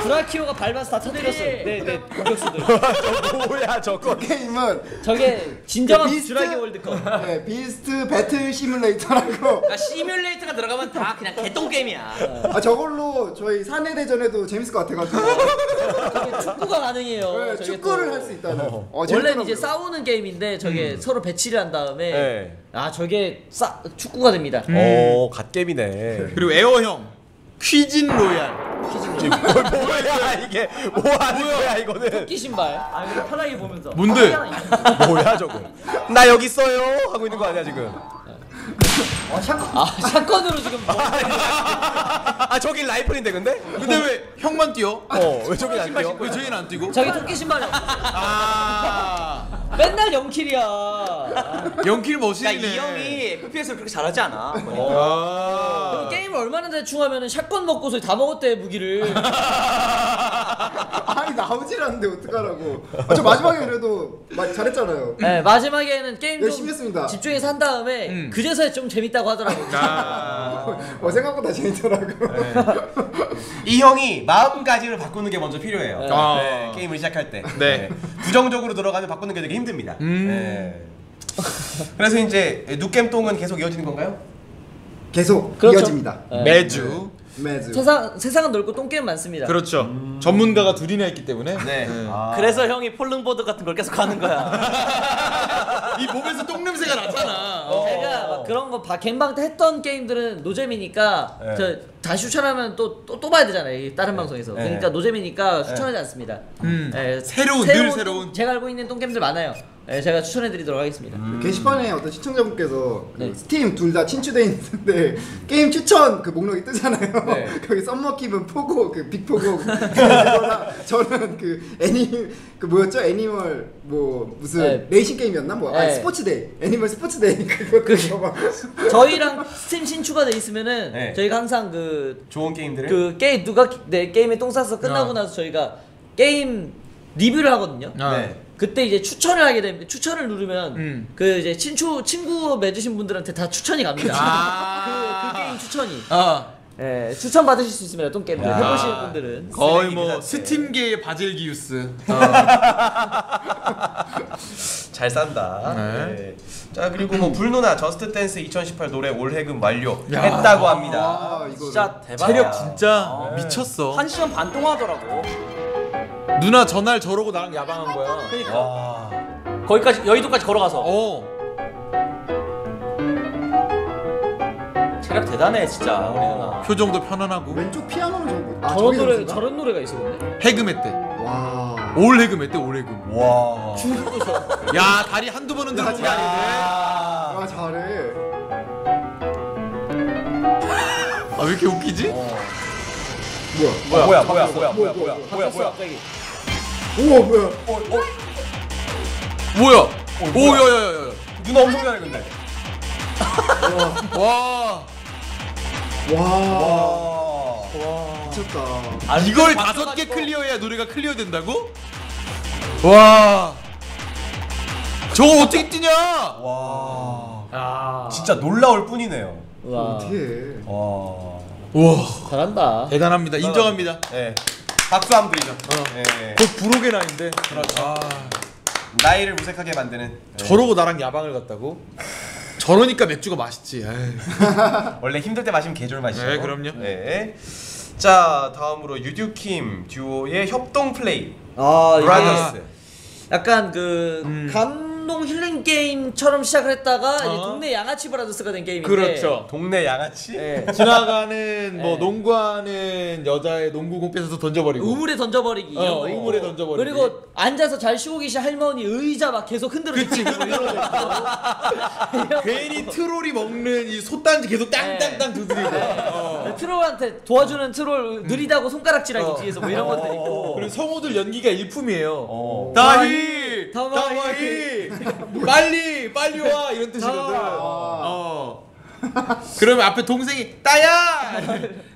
브라키오가 밟아서 다 터뜨렸어. 네, 네, 공격수들. 뭐야 저거? 게임은 저게 진정한 비스트- 주라기 월드컵. 네, 비스트 배틀 시뮬레이터라고 그러니까 시뮬레이터가 들어가면 다 그냥 개똥 게임이야. 아 저걸로 저희 사내 대전에도 재밌을 것 같아가지고 저게 축구가 가능해요. 네, 저게 축구를 또. 할 수 있다는 어, 원래는 재밌더라고요. 이제 싸우는 게임인데 저게 서로 배치를 한 다음에 네. 아 저게 싸 축구가 됩니다. 오 갓겜이네. 그리고 에어형 퀴진 로얄. 뭐야 이게 뭐 하는 거야 이거는? 토끼 신발. 아 이거 편하게 보면서. 뭔데? 아, 뭐야 저거? 나 여기 있어요 하고 있는 거 아니야 지금? 어, 샷건 아 샷건으로 지금 뭐 아 저기 라이플인데 근데? 근데 왜 형만 뛰어? 어왜 저기 안 뛰어? 왜 저희는 안 뛰고? 저기 토끼 신발이야. 아 맨날 0킬이야. 연킬 그러니까 머신이네. 이 형이 FPS를 그렇게 잘하지 않아. 아. 게임을 얼마나 대충 하면은 샷건 먹고서 다 먹었대 무기를. 아니 나오질 않는데 어떡하라고 아, 저 마지막에 그래도 마, 잘했잖아요 네, 마지막에는 게임 좀 열심히 했습니다. 집중해서 한 다음에 음. 그제서야 좀 재밌다고 하더라고. 아. 어, 생각보다 재밌더라고 이 형이 마음가짐을 바꾸는 게 먼저 필요해요. 네. 아. 네, 게임을 시작할 때. 네. 부정적으로 들어가면 바꾸는 게 되게 힘듭니다. 음. 네. 그래서 이제 눕겜똥은 계속 이어지는 건가요? 계속 그렇죠. 이어집니다 네. 매주. 매주 세상 세상은 넓고 똥게임 많습니다. 그렇죠. 전문가가 둘이나 있기 때문에. 네. 아. 그래서 형이 폴링보드 같은 걸 계속 하는 거야. 이 몸에서 똥 냄새가 나잖아. 어. 제가 막 그런 거 봐- 갱방 때 했던 게임들은 노잼이니까 네. 저 다시 추천하면 또또또 봐야 되잖아요. 이 다른 방송에서. 네. 그러니까 노잼이니까 추천하지 않습니다. 음. 예, 새로운, 늘 새로운. 제가 알고 있는 똥게임들 많아요. 예, 제가 추천해드리도록 하겠습니다. 그 게시판에 어떤 시청자분께서 그 네. 스팀 둘 다 친추돼 있는데 게임 추천 그 목록이 뜨잖아요. 네. 거기 썸머킵은 포고 그 빅포고 저는 그 애니 그 뭐였죠 애니멀 뭐 무슨 네. 레이싱 게임이었나 뭐 아, 네. 스포츠데이 애니멀 스포츠데이 그거 막 저희랑 스팀 친추가 돼 있으면은 네. 저희가 항상 그 좋은 게임들을 그 게임 누가 내 게임에 똥 싸서 끝나고 어. 나서 저희가 게임 리뷰를 하거든요. 아. 네. 그때 이제 추천을 하게 되는데 추천을 누르면 음. 그 이제 친추 친구 맺으신 분들한테 다 추천이 갑니다. 아. 그, 그 게임 추천이. 아. 예, 추천 받으실 수 있습니다. 똥 게임들 야. 해보실 분들은. 거의 뭐. 스팀계의 바젤기우스. 잘 산다. 네. 네. 자 그리고 뭐 불누나 저스트 댄스 2018 노래 all 해금 완료 야. 했다고 합니다. 아, 이거 진짜 대박. 체력 진짜 어. 미쳤어. 한 시간 반 동안 하더라고. 누나 전날 저러고 나랑 야방한 거야. 그러니까. 와. 거기까지 여의도까지 걸어가서. 어. 체력 대단해 진짜 우리 누나. 표정도 편안하고. 왼쪽 피아노는 저거. 아, 저런 노래 선수인가? 저런 노래가 있어 근데. 해금 했대. 와. 올 해금 했대 올 해금. 와. 중국도 저. 야 다리 한두 번은 들어온 게 아닌데. 아 잘해. 아 왜 이렇게 웃기지? 뭐야? 뭐야 뭐야 뭐야 뭐야 뭐야 뭐야 뭐야 갑자기. 우와 뭐야 어, 어, 뭐야? 오, 뭐야? 야, 야, 야, 누나 엄청 잘해 근데. 야. 와. 와 와. 미쳤다 아, 이걸 다섯 개 클리어해야 노래가 클리어 된다고? 와. 저거 어떻게 뛰냐? 와. 아. 진짜 놀라울 뿐이네요. 와. 어떻게 해 와. 와. 잘한다. 대단합니다. 인정합니다. 네. 박수 한번 드리죠. 네. 곧 불혹의 나인데. 아, 나이를 무색하게 만드는. 네. 저러고 나랑 야방을 갔다고? 저러니까 맥주가 맛있지. 원래 힘들 때 마시면 개존맛이죠. 네, 그럼요. 네. 자 다음으로 유듀킴 듀오의 협동 플레이 아 이게 브라더스. 약간 그 음. 감 운동 힐링 게임처럼 시작을 했다가 이제 어. 동네 양아치 브라더스가 된 게임인데 그렇죠. 동네 양아치? 예. 지나가는 뭐 네. 농구하는 여자의 농구 공 뺏어서 던져버리고. 우물에 던져버리기 이런 어, 거 있고. 우물에 던져버리기. 그리고 앉아서 잘 쉬고 계신 할머니 의자 막 계속 흔들어 그치, 주고. 괜히 트롤이 먹는 이 솥단지 계속 땅땅땅 두드리고. 어. 네, 트롤한테 도와주는 트롤 느리다고 손가락질하기 어. 뒤에서 뭐 이런 것들 있고 그리고 성우들 연기가 일품이에요. 어. 다희, 다와이. 다와이, 빨리, 빨리 와 이런 뜻이거든. 어. 그러면 앞에 동생이 따야,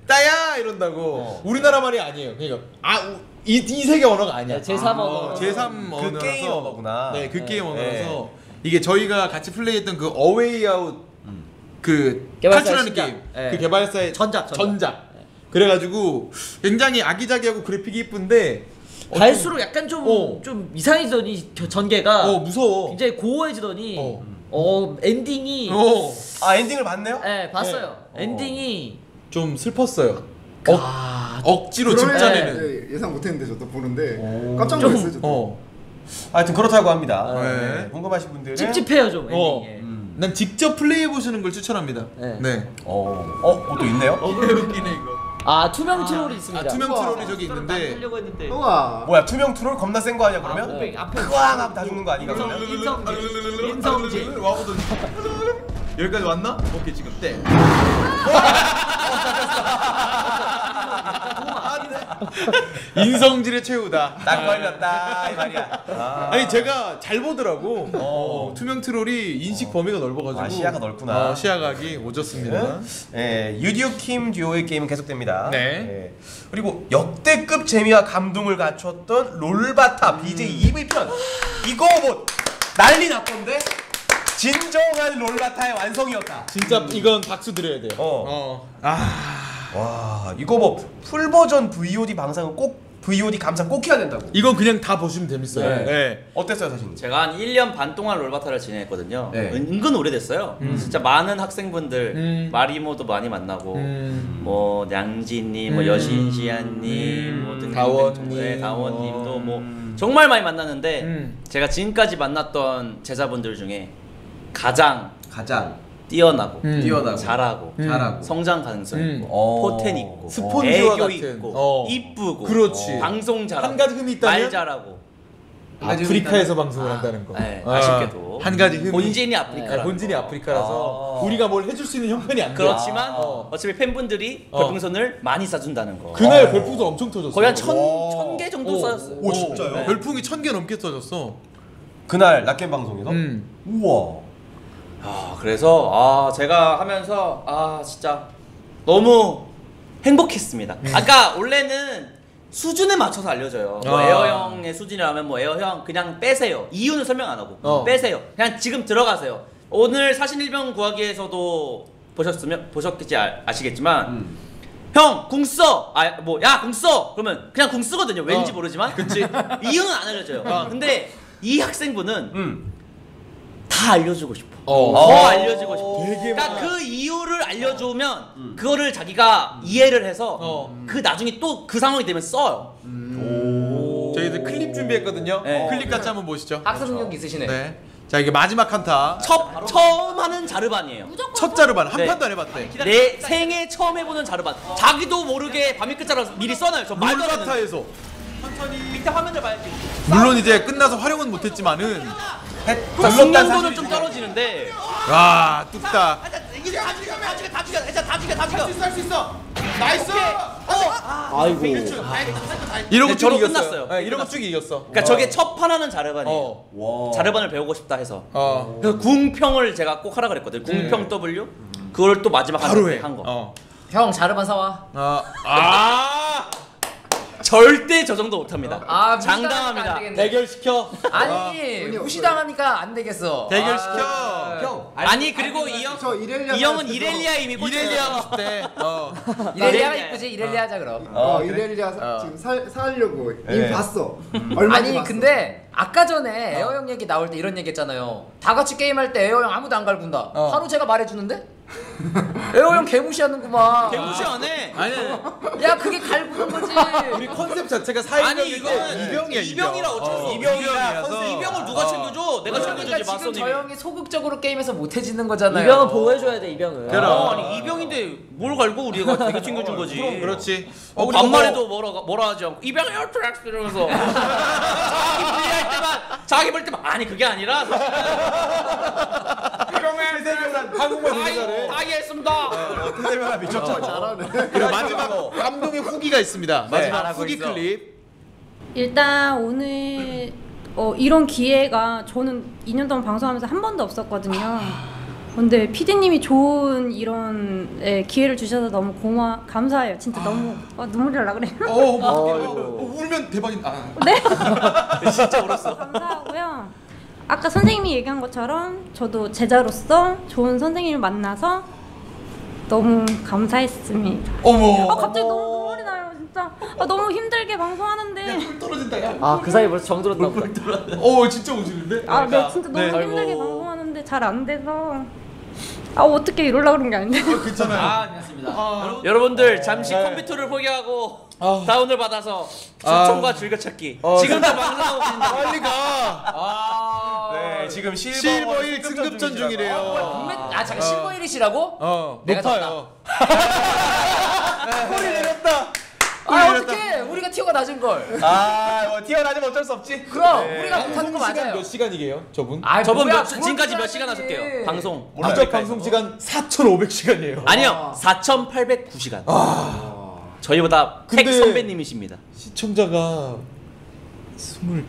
따야 이런다고. 우리나라 말이 아니에요. 그러니까 아이 이 세계 언어가 아니야. 네, 제3 언어. 제3 그 언어라서. 게임 언어구나. 네, 그 네. 게임 언어라서 네. 이게 저희가 같이 플레이했던 그 어웨이 아웃 그 개발사의 탈출하는. 게임. 네. 그 개발사의 전작, 전작. 전작. 그래가지고 굉장히 아기자기하고 그래픽이 이쁜데 어, 갈수록 약간 좀좀 어. 이상해지더니 겨- 전개가 어 무서워. 굉장히 고어해지더니 어. 어, 엔딩이 어. 아 엔딩을 봤네요? 네 봤어요 네. 엔딩이 좀 슬펐어요. 억, 아, 억지로 그럴 집자내는. 예, 예상 못했는데 저도 보는데 오. 깜짝 좀- 놀랐어요. 저도. 어. 하여튼 그렇다고 합니다. 네. 네. 궁금하신 분들은 찝찝해요 좀 어. 엔딩에 음. 난 직접 플레이해 보시는 걸 추천합니다. 네. 네. 어, 어, 어, 또 있네요? 어그로 웃기네 이거. 아 투명 트롤이 있습니다 아 투명. 트롤이 저기 있는데 하려고 했는데 우와. 뭐야 투명 트롤 겁나 센 거 아니야 아, 그러면? 네. 앞에 크왕 하면 다 죽는 거 아닌가 그러면? 인성질 인성질 와보더니 여기까지 왔나? 오케이 지금 때. 인성질의 최후다. 딱 걸렸다 이 말이야. 아, 아니 제가 잘 보더라고. 어, 투명 트롤이 인식 범위가 넓어가지고 아, 시야가 넓구나. 어, 시야각이 오졌습니다. 예, 유디오 킴 듀오의 게임은 계속됩니다. 네. 예. 그리고 역대급 재미와 감동을 갖췄던 롤바타 BJ EV 편 이거 뭐 난리 났던데 진정한 롤바타의 완성이었다. 진짜 이건 박수 드려야 돼요. 어. 아 와 이거 뭐 풀 버전 VOD 방송은 꼭 VOD 감상 꼭 해야 된다고. 이건 그냥 다 보시면 재밌어요. 네. 네. 어땠어요 사실? 제가 한 1년 반 동안 롤바타를 진행했거든요. 네. 은근 오래됐어요. 진짜 많은 학생분들 음. 마리모도 많이 만나고 음. 뭐 냥지님, 뭐 음. 여신시안님, 뭐 등등 다원님. 네, 다원님도 어. 뭐 정말 많이 만났는데 음. 제가 지금까지 만났던 제자분들 중에 가장 가장 뛰어나고 음. 뛰어나고 잘하고 음. 잘하고 성장 가능성 음. 있고 어. 포텐 있고 스폰지와 애교 같은. 있고 어. 이쁘고 그렇지. 방송 잘하고 한 가지 흠이 있다면? 말 잘하고 아프리카에서 방송을 한다는 거. 네, 아, 아쉽게도 한 가지 흠이 본진이 아프리카라는 네, 본진이 거. 아프리카라서 아. 우리가 뭘 해줄 수 있는 형편이 안 돼. 그렇지만 어. 어. 차피 팬분들이 어. 별풍선을 많이 쏴준다는 거. 그날 별풍선 엄청 터졌어. 거의 한천 와. 천개 정도 오. 쏴줬어요. 오, 진짜요? 네. 별풍이 천 개 넘게 터졌어. 그날 나겜 방송에서 음. 우와 아 그래서 아 제가 하면서 아 진짜 너무 행복했습니다. 아까 원래는 수준에 맞춰서 알려줘요. 뭐 아. 에어 형의 수준이라면 뭐 에어 형 그냥 빼세요. 이유는 설명 안 하고 어. 빼세요. 그냥 지금 들어가세요. 오늘 사신 일병 구하기에서도 보셨으면 보셨겠지 아, 아시겠지만 음. 형, 궁 써! 아, 뭐, 야, 궁 써! 그러면 그냥 궁 쓰거든요. 왠지 어. 모르지만. 그치. 이유는 안 알려줘요. 어. 근데 이 학생분은 음. 다 알려주고 싶어. 어. 더 어. 알려주고 싶어. 되게 그러니까 많아. 그 이유를 알려주면 그거를 자기가 이해를 해서 어. 그 나중에 또 그 상황이 되면 써요. 저희들 클립 준비했거든요. 네. 클립 같이 한번 보시죠. 학습 능력 있으시네. 네. 자 이게 마지막 한타. 첫, 처음 하는 자르반이에요. 무조건 첫 자르반 한 네. 판도 안 해봤대. 내 생애 처음 해보는 자르반. 자기도 모르게 밤이 끝자라 미리 써놔요. 저 말도 안. 롤바타에서 밑에 화면을 봐야지. 물론 이제 끝나서 활용은 못했지만은 그 중량도는 좀 떨어지는데. 와 뚝딱. 이게 다 죽여, 다 죽여, 다 죽여, 진짜 다 죽여, 다 죽여. 할수 있어. 나이스. 아이고 거쭉 저로 이겼어요. 끝났어요. 네, 이런 거쭉 이겼어. 그러니까 저게 첫 판 하는 자르반이에요. 어. 와 자르반을 배우고 싶다 해서. 어. 그 궁평을 제가 꼭 하라 그랬거든요. 궁평 W. 그걸 또 마지막 바로 한, 해. 한 거. 어. 형 자르반 사와. 아. 아. 절대 저 정도 못합니다. 아 장담합니다. 대결 시켜. 아니 무시당하니까 안 되겠어. 대결 아, 시켜. 형 아니 그리고 이 형, 저 이렐리아 이 형은 이렐리아 이미 이렐리아 싶대. 어. 이렐리아가 이렐리아. 이쁘지 이렐리아 하자 그럼. 어, 그래? 이렐리아 사- 지금 살 살려고 이미 네. 봤어. 얼마 아니 근데 아까 전에 에어 형 얘기 나올 때 이런 얘기 했잖아요. 다 같이 게임할 때 에어 형 아무도 안 갈군다. 어. 바로 제가 말해주는데? 에어 형 개무시하는구만. 개무시 안 해. 아니 야 그게 갈구는 거지. 우리 컨셉 자체가 이거는 이병이야 이병 이라 어쩔 수 없어. 이병이라 컨셉 이병을 누가 챙겨줘? 내가 챙겨주지 그러니까 지금 저. 형이 소극적으로 게임에서 못해지는 거잖아요. 이병은 보호해줘야 돼 이병은. 어, 아니 이병인데 뭘 갈고 우리가 되게 챙겨준 거지. 그렇지 어, 그리고 반말해도 뭐라 뭐라 하지 않고 이병 에어트랙스 이러면서 자기 불리할 때만 자기 볼 때만 아니 그게 아니라 한국말 되게 다이 잘해 다이 했습니다. 태대면아 미쳤잖아. 그리고 마지막 감동의 후기가 있습니다 마지막 후기 있어. 클립 일단 오늘 어, 이런 기회가 저는 2년 동안 방송하면서 한 번도 없었거든요. 근데 피디님이 좋은 이런 예, 기회를 주셔서 너무 고마 감사해요. 진짜 너무 어, 눈물이 날라 그래. 어, 어, 울면 대박인 아. 네. 진짜 울었어. 감사하고요. 아까 선생님이 얘기한 것처럼 저도 제자로서 좋은 선생님을 만나서 너무 감사했습니다. 어머 아 갑자기 너무 눈물이 나요, 진짜. 아, 너무 힘들게 방송하는데. 떨어진다 야. 아 그 사이 벌써 정들었나 보다. 어 진짜 오시는데 아, 네, 진짜 너무 네. 힘들게 아이고. 방송하는데 잘 안 돼서. 아, 어떻게 이러려고 그런 게 아닌데. 괜찮아요 아, 괜찮습니다. 여러분들 잠시 네. 컴퓨터를 포기하고 아. 다운을 받아서 아. 소총과 즐겨찾기. 어. 지금도 방송하고 계신다. 빨리 가 아. 네, 지금 실버, 실버 1 승급전 중이래요 분명 아 잠깐 실버 1이시라고? 어 내가 높아요 꼬리 내렸다 아 어떡해 우리가 티어가 낮은 걸. 아, 뭐 튀어나지면 어쩔 수 없지. 그럼 네. 우리가 못하는 거 맞아요. 몇 시간이게요 저분? 아, 뭐야, 몇 지금까지 몇. 시간 하셨게요? 방송. 누적. 방송 시간 4,500시간이에요 아니요. 4,809시간. 저희보다 근데- 팩 선배님이십니다. 시청자가 25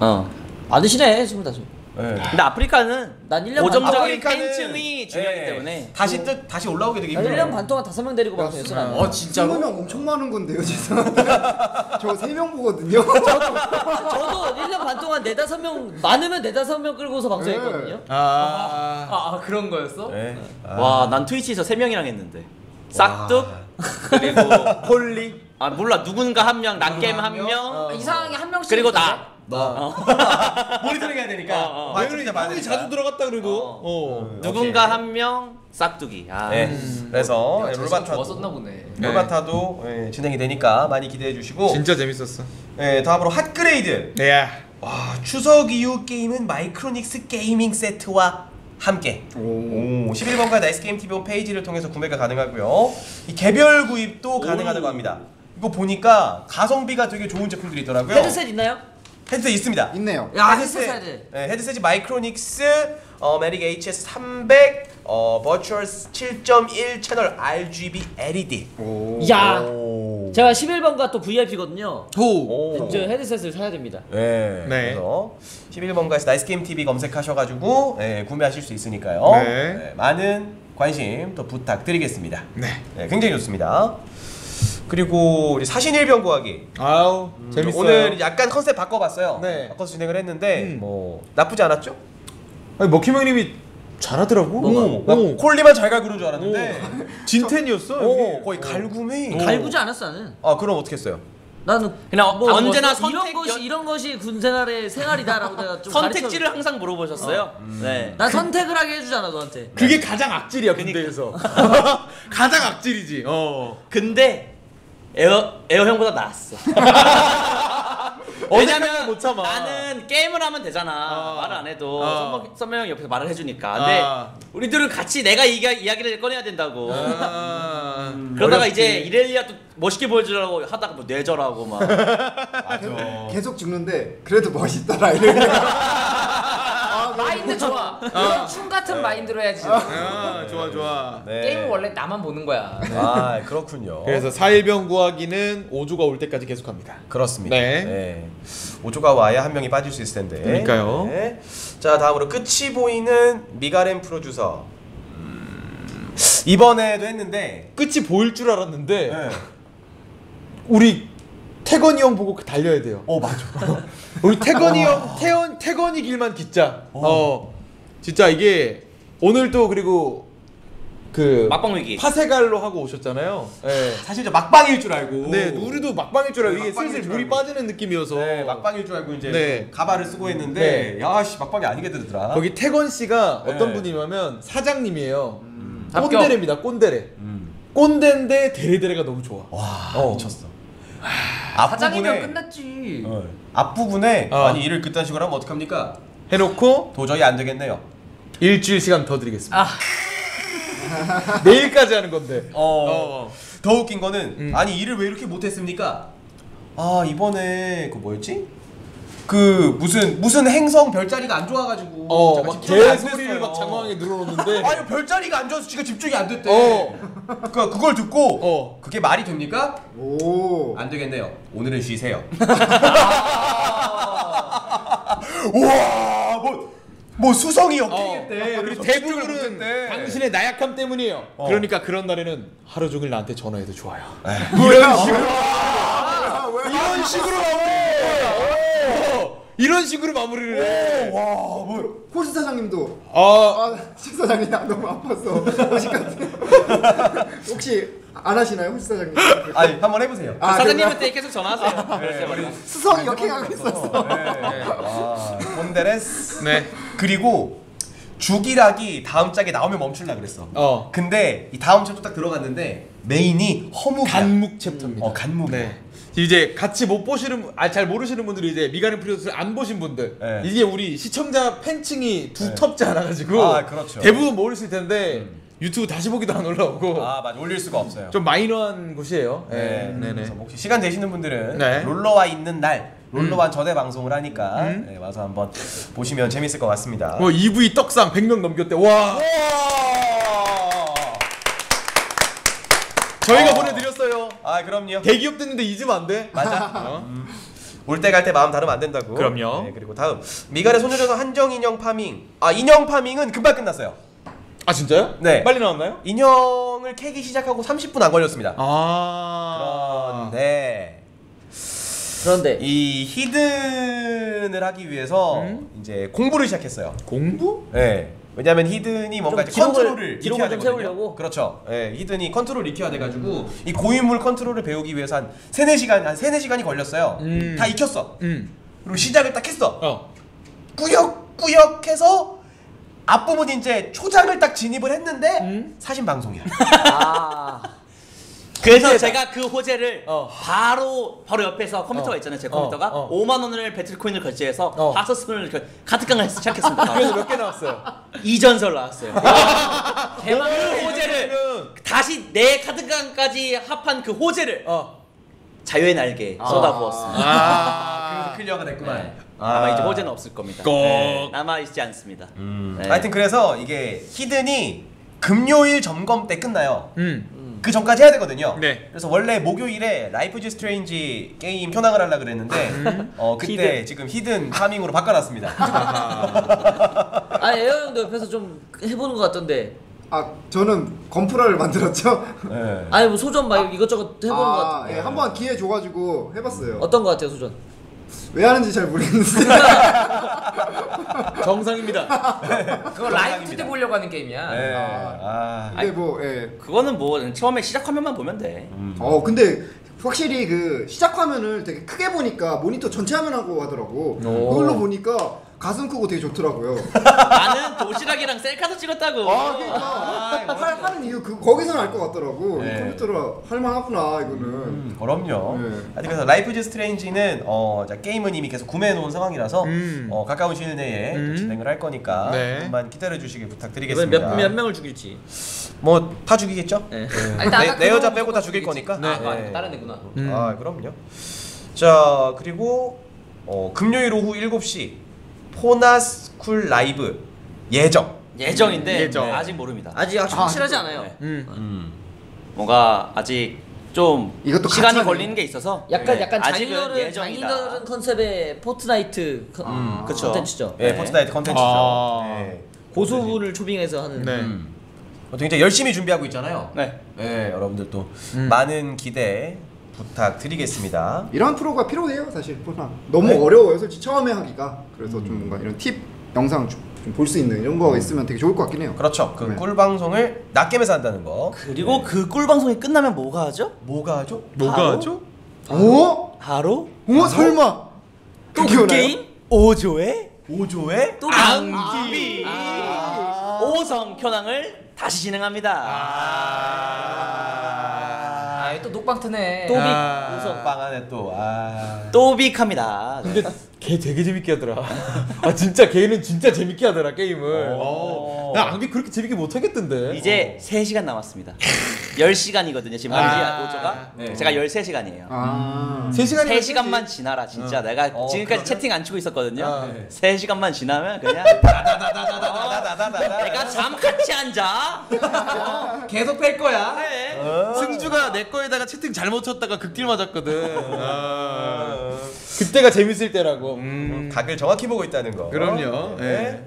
어. 많으시네 스물다섯. 네. 근데 아프리카는 난 1년 고정적인 아프리카는- 팬층이 중요하기 네. 때문에 다시 뜻 다시 올라오게 되게 난. 1년 반 동안 다섯 명 데리고 방송했어 나는. 어 진짜로? 20명 엄청 많은 건데요, 죄송한데. 저 3명 보거든요. 저도 1년 반 동안 네 다섯 명 많으면 네 다섯 명 끌고서 방송했거든요. 아 아, 아 그런 거였어? 네. 아. 와, 난 트위치에서 세 명이랑 했는데. 싹둑 그리고 홀리. 아 몰라 누군가 한 명, 난겜 한 명. 아, 이상하게 한 명씩 그리고 있던데? 나. 모니터링 해야 되니까. 어, 어. 맞 형이 진짜 많으니까. 자주 들어갔다 그래도 어. 누군가 한 명 싹둑이. 아. 네. 그래서 야, 네, 재수가 롤바타 좋았었나 보네. 롤바타도 예, 진행이 되니까 많이 기대해 주시고 진짜 재밌었어 예, 다음으로 핫그레이드. 야 와, 추석 이후 게임은 마이크로닉스 게이밍 세트와 함께 오, 11번가 나이스 게임 TV 홈페이지를 통해서 구매가 가능하고요. 이 개별 구입도 가능하다고 합니다. 이거 보니까 가성비가 되게 좋은 제품들이 있더라고요. 헤드셋 있나요? 헤드셋 있습니다. 있네요. 야 헤드셋 사야 돼. 네, 헤드셋이 마이크로닉스 어, 매닉 HS 300 어, virtual 7.1 채널 RGB LED. 야 오. 제가 11번가 또 VIP거든요. 호 오. 저 헤드셋을 사야 됩니다. 네. 네. 그래서 11번가에서 나이스 게임 TV 검색하셔가지고 네, 구매하실 수 있으니까요. 네. 많은 관심 또 부탁드리겠습니다. 네. 네, 굉장히 좋습니다. 그리고 우리 사신 일병 구하기 아우 재밌어요 오늘 약간 컨셉 바꿔봤어요. 네. 바꿔서 진행을 했는데 음. 뭐 나쁘지 않았죠? 아니 먹힘 형님이 잘하더라고 오, 나 오. 콜리만 잘 갈구는 줄 알았는데 진텐이었어 오, 여기. 거의 갈굼이 갈구지 않았어 나는. 아 그럼 어떻게 했어요? 나는 그냥 뭐, 언제나 뭐, 이런 것이 이런 것이 군생활의 생활이다라고 내가 좀 선택지를 가르쳐- 항상 물어보셨어요. 네. 난 선택을 하게 해주잖아 너한테. 그게 가장 악질이야 군대에서 가장 악질이지 어 근데 에어 에어 형보다 나았어. 왜냐면 못 참아. 나는 게임을 하면 되잖아. 어. 말을 안 해도 어. 썸머, 썸머 형 옆에서 말을 해주니까. 근데 아. 우리들은 같이 내가 이야, 이야기를 꺼내야 된다고. 아, 그러다가 어렵지. 이제 이렐리아 또 멋있게 보여주려고 하다가 뭐 뇌절하고 막. 맞아. 계속 죽는데 그래도 멋있더라 이런. 아, 마인드 좋아. 그런 춤 같은 마인드로 해야지. 아 좋아 좋아 네. 게임은 원래 나만 보는 거야. 아 그렇군요. 그래서 4일병 구하기는 5주가 올 때까지 계속합니다 그렇습니다. 네. 네. 오조가 와야 한 명이 빠질 수 있을 텐데. 그러니까요. 네. 자 다음으로 끝이 보이는 미가렌 프로듀서. 음, 이번에도 했는데. 끝이 보일 줄 알았는데 네. 우리 태건이 형 보고 달려야 돼요 어 맞아. 우리 태건이 형 태원 태건이 길만 깃자 어 진짜 이게 오늘도 그리고 그 막방 위기. 파세갈로 하고 오셨잖아요 네. 사실 저 막방일 줄 알고. 네, 우리도 막방일 줄 알고 이게 막방일 슬슬 줄 물이 알고. 빠지는 느낌이어서 네, 막방일 줄 알고 이제 네. 좀 가발을 쓰고 했는데 야씨 막방이 아니게 되더라. 거기 태건 씨가 어떤 네. 분이냐면 사장님이에요. 합격. 꼰대레입니다. 꼰대레. 꼰대인데 데레데레가 너무 좋아. 와 어. 미쳤어. 사장이면 앞부분에 끝났지. 어, 앞부분에 어. 아니 일을 그딴 식으로 하면 어떡합니까? 해놓고 도저히 안 되겠네요. 일주일 시간 더 드리겠습니다. 아. 내일까지 하는 건데. 어. 어. 더 웃긴 거는 음. 아니 일을 왜 이렇게 못했습니까? 아 이번에 그 뭐였지? 그 무슨 무슨 행성 별자리가 안 좋아가지고 어, 막 개소리를. 막 장황하게 늘어놓는데. 아니 별자리가 안 좋아서 지가 집중이 안 됐대. 어. 그러니까 그걸 듣고 어. 그게 말이 됩니까? 오. 안 되겠네요. 오늘은 쉬세요. 우와 뭐, 뭐 수성이. 어. 그래서 그리고 집중을 대부분은. 당신의 나약함 때문이에요. 어. 그러니까 그런 날에는 하루 종일 나한테 전화해도 좋아요. 뭐야? 이런 식으로 마무리해. 어. 이런 식으로 마무리를 해. 와뭐 호스 사장님도 아, 아, 식 사장님 나 너무 아팠어. 오실 것 같아요. 혹시 안 하시나요, 호스 사장님? 아니 한번 해보세요. 아, 사장님한테 계속 전화하세요. 그래서 우리 그런가? 수성이 역행하고 있었어. 아, 콘데레스. 네. 그리고 죽이락이 다음 짝에 나오면 멈출라 그랬어. 어. 근데 이 다음 챕터 딱 들어갔는데 메인이 허무야. 간묵 챕터입니다. 어 간묵. 네. 이제 같이 못 보시는 분- 아, 잘 모르시는 분들이 이제 미가는 프리오스를 안 보신 분들 네. 이게 우리 시청자 팬층이 네. 두텁지 않아가지고 아, 그렇죠. 대부분 모르실 텐데 유튜브 다시 보기도 안 올라오고 아 맞아 올릴 수가 없어요. 좀 마이너한 곳이에요. 네. 네, 네네. 그래서 혹시 시간 되시는 분들은 네. 롤러와 있는 날 롤러와 전에 방송을 하니까 음. 네, 와서 한번 보시면 재밌을 것 같습니다. 뭐 EV 떡상 100명 넘겼대. 와. 저희가 어. 아 그럼요. 대기업 됐는데 잊으면 안 돼. 맞아. 어? 올 때 갈 때 마음 다르면 안 된다고. 그럼요. 네, 그리고 다음 미갈의 소녀전선 한정 인형 farming. 아 인형 farming은 금방 끝났어요. 아 진짜요? 네. 빨리 나왔나요? 인형을 캐기 시작하고 30분 안 걸렸습니다. 아. 그런데 그런데 이 hidden을 하기 위해서 음? 이제 공부를 시작했어요. 공부? 네. 왜냐하면 hidden이 뭔가 좀 이제 기록을- 컨트롤을 기록을 익혀야 좀 되거든요. 세우려고? 그렇죠. 예, hidden이 컨트롤 익혀야 돼가지고 이 고인물 컨트롤을 배우기 위해서 한 세네 시간 한 세네 시간이 걸렸어요. 음. 다 익혔어. 음. 그리고 시작을 딱 했어. 어. 꾸역꾸역 해서 앞부분 이제 초장을 딱 진입을 했는데 음? 사신 방송이야. 아 그래서 제가 그 호재를 어. 바로 바로 옆에서 컴퓨터가 어. 있잖아요. 제 어, 컴퓨터가 어. 5만 원을 배틀코인을 결제해서 어. 다섯 스푼을 그 가득강을 시작했습니다. 그래서 몇 개 나왔어요? 이전설 나왔어요. 대박 그 오, 호재를 다시 내 카드강까지 합한 그 호재를 어. 자유의 날개에 쏟아부었습니다. 그래서 아. 클리어가 됐구만. 네. 아마 이제 호재는 없을 겁니다. 꼭. 네, 남아 있지 않습니다. 음. 네. 하여튼 그래서 이게 히든이 금요일 점검 때 끝나요. 음. 그 전까지 해야 되거든요. 네. 그래서 원래 목요일에 Life is Strange 게임 현황을 하려 그랬는데 음. 어 그때 hidden. 지금 hidden farming으로 바꿔놨습니다. 아 에어 형도 옆에서 좀 해보는 것 같던데 아, 저는 건프라를 만들었죠. 네. 아니 뭐 소전 막 이것저것 해보는 것 아, 같은데 예, 한번 기회 줘가지고 해봤어요. 어떤 것 같아요 소전? 왜 하는지 잘 모르겠는데. 정상입니다. 그거 라이브 때 보려고 하는 게임이야. 네. 아. 근데 뭐, 예. 그거는 뭐 처음에 시작 화면만 보면 돼. 어, 근데 확실히 그 시작 화면을 되게 크게 보니까 모니터 전체 화면하고 하더라고. 그걸로 보니까 가슴 크고 되게 좋더라고요. 나는 도시락이랑 셀카도 찍었다고. 아, 그러니까 할, 하는 이유 그 거기서는 알 것 같더라고. 네. 이 컴퓨터로 할만하구나 이거는. 음, 그럼요. 네. 하여튼 그래서 Life is Strange는 어, 자, 게임은 이미 계속 구매해 놓은 상황이라서 음. 어, 가까운 시일 내에 음. 진행을 할 거니까 네. 조금만 기다려 주시길 부탁드리겠습니다. 몇, 몇 명을 죽일지 뭐 다 죽이겠죠? 네. 아, 일단 내, 내 여자 빼고 다. 죽일 거니까. 아, 그거 아니고 다른 애구나. 음. 아 그럼요. 자 그리고 어, 금요일 오후 7시 포나스쿨 라이브 예정. 예정인데 예정. 네, 아직 모릅니다. 아직 아직 아, 확실하지 않아요 네. 음. 뭔가 아직 좀 이것도 시간이. 걸리는 게 있어서 약간 네, 약간 장인어른. 장인어른 컨셉의 포트나이트 컨- 음, 그쵸. 콘텐츠죠 예, 네. 포트나이트 컨텐츠죠. 아. 네. 고수분을 초빙해서 하는 네. 음. 어, 굉장히 열심히 준비하고 있잖아요. 네. 네, 여러분들 또 음. 많은 기대 부탁드리겠습니다. 이런 프로가 필요해요 사실 포나. 너무 네. 어려워요 솔직히 처음에 하기가. 그래서 좀 뭔가 이런 팁 영상 좀볼수 있는 이런 거 있으면 되게 좋을 것 같긴 해요. 그렇죠. 그 네. 꿀 방송을 낮게임에서 한다는 거. 그리고 네. 그 꿀 방송이 끝나면 뭐가 하죠? 뭐가 하죠? 뭐가 바로? 하죠? 오? 바로 오 설마? 또 그? 게임 오조의 5조에 또 안기비 오성 현황을 다시 진행합니다. 아, 또 녹방 트네. 또빅 아. 우석 빵 안에 또 아. 또빅합니다. 근데 걔 되게 재밌게 하더라. 아 진짜 걔는 진짜 재밌게 하더라 게임을. 어. 나 안개 그렇게 재밌게 못 하겠던데. 이제 어. 3시간 남았습니다. 10시간이거든요. 지금 한지 아. 오저가 네. 제가 13시간이에요. 아. 음. 3시간 3시간만 지나라 진짜. 어. 내가 어, 지금까지 그러면? 채팅 안 치고 있었거든요. 아, 네. 3시간만 지나면 그냥 내가 잠 같이 앉아. 계속 뺄 거야. 네. 승주가 내 거에다가 채팅 잘못 쳤다가 극딜 맞았거든. 아. 아. 그때가 재밌을 때라고. 음. 각을 정확히 보고 있다는 거. 그럼요. 네.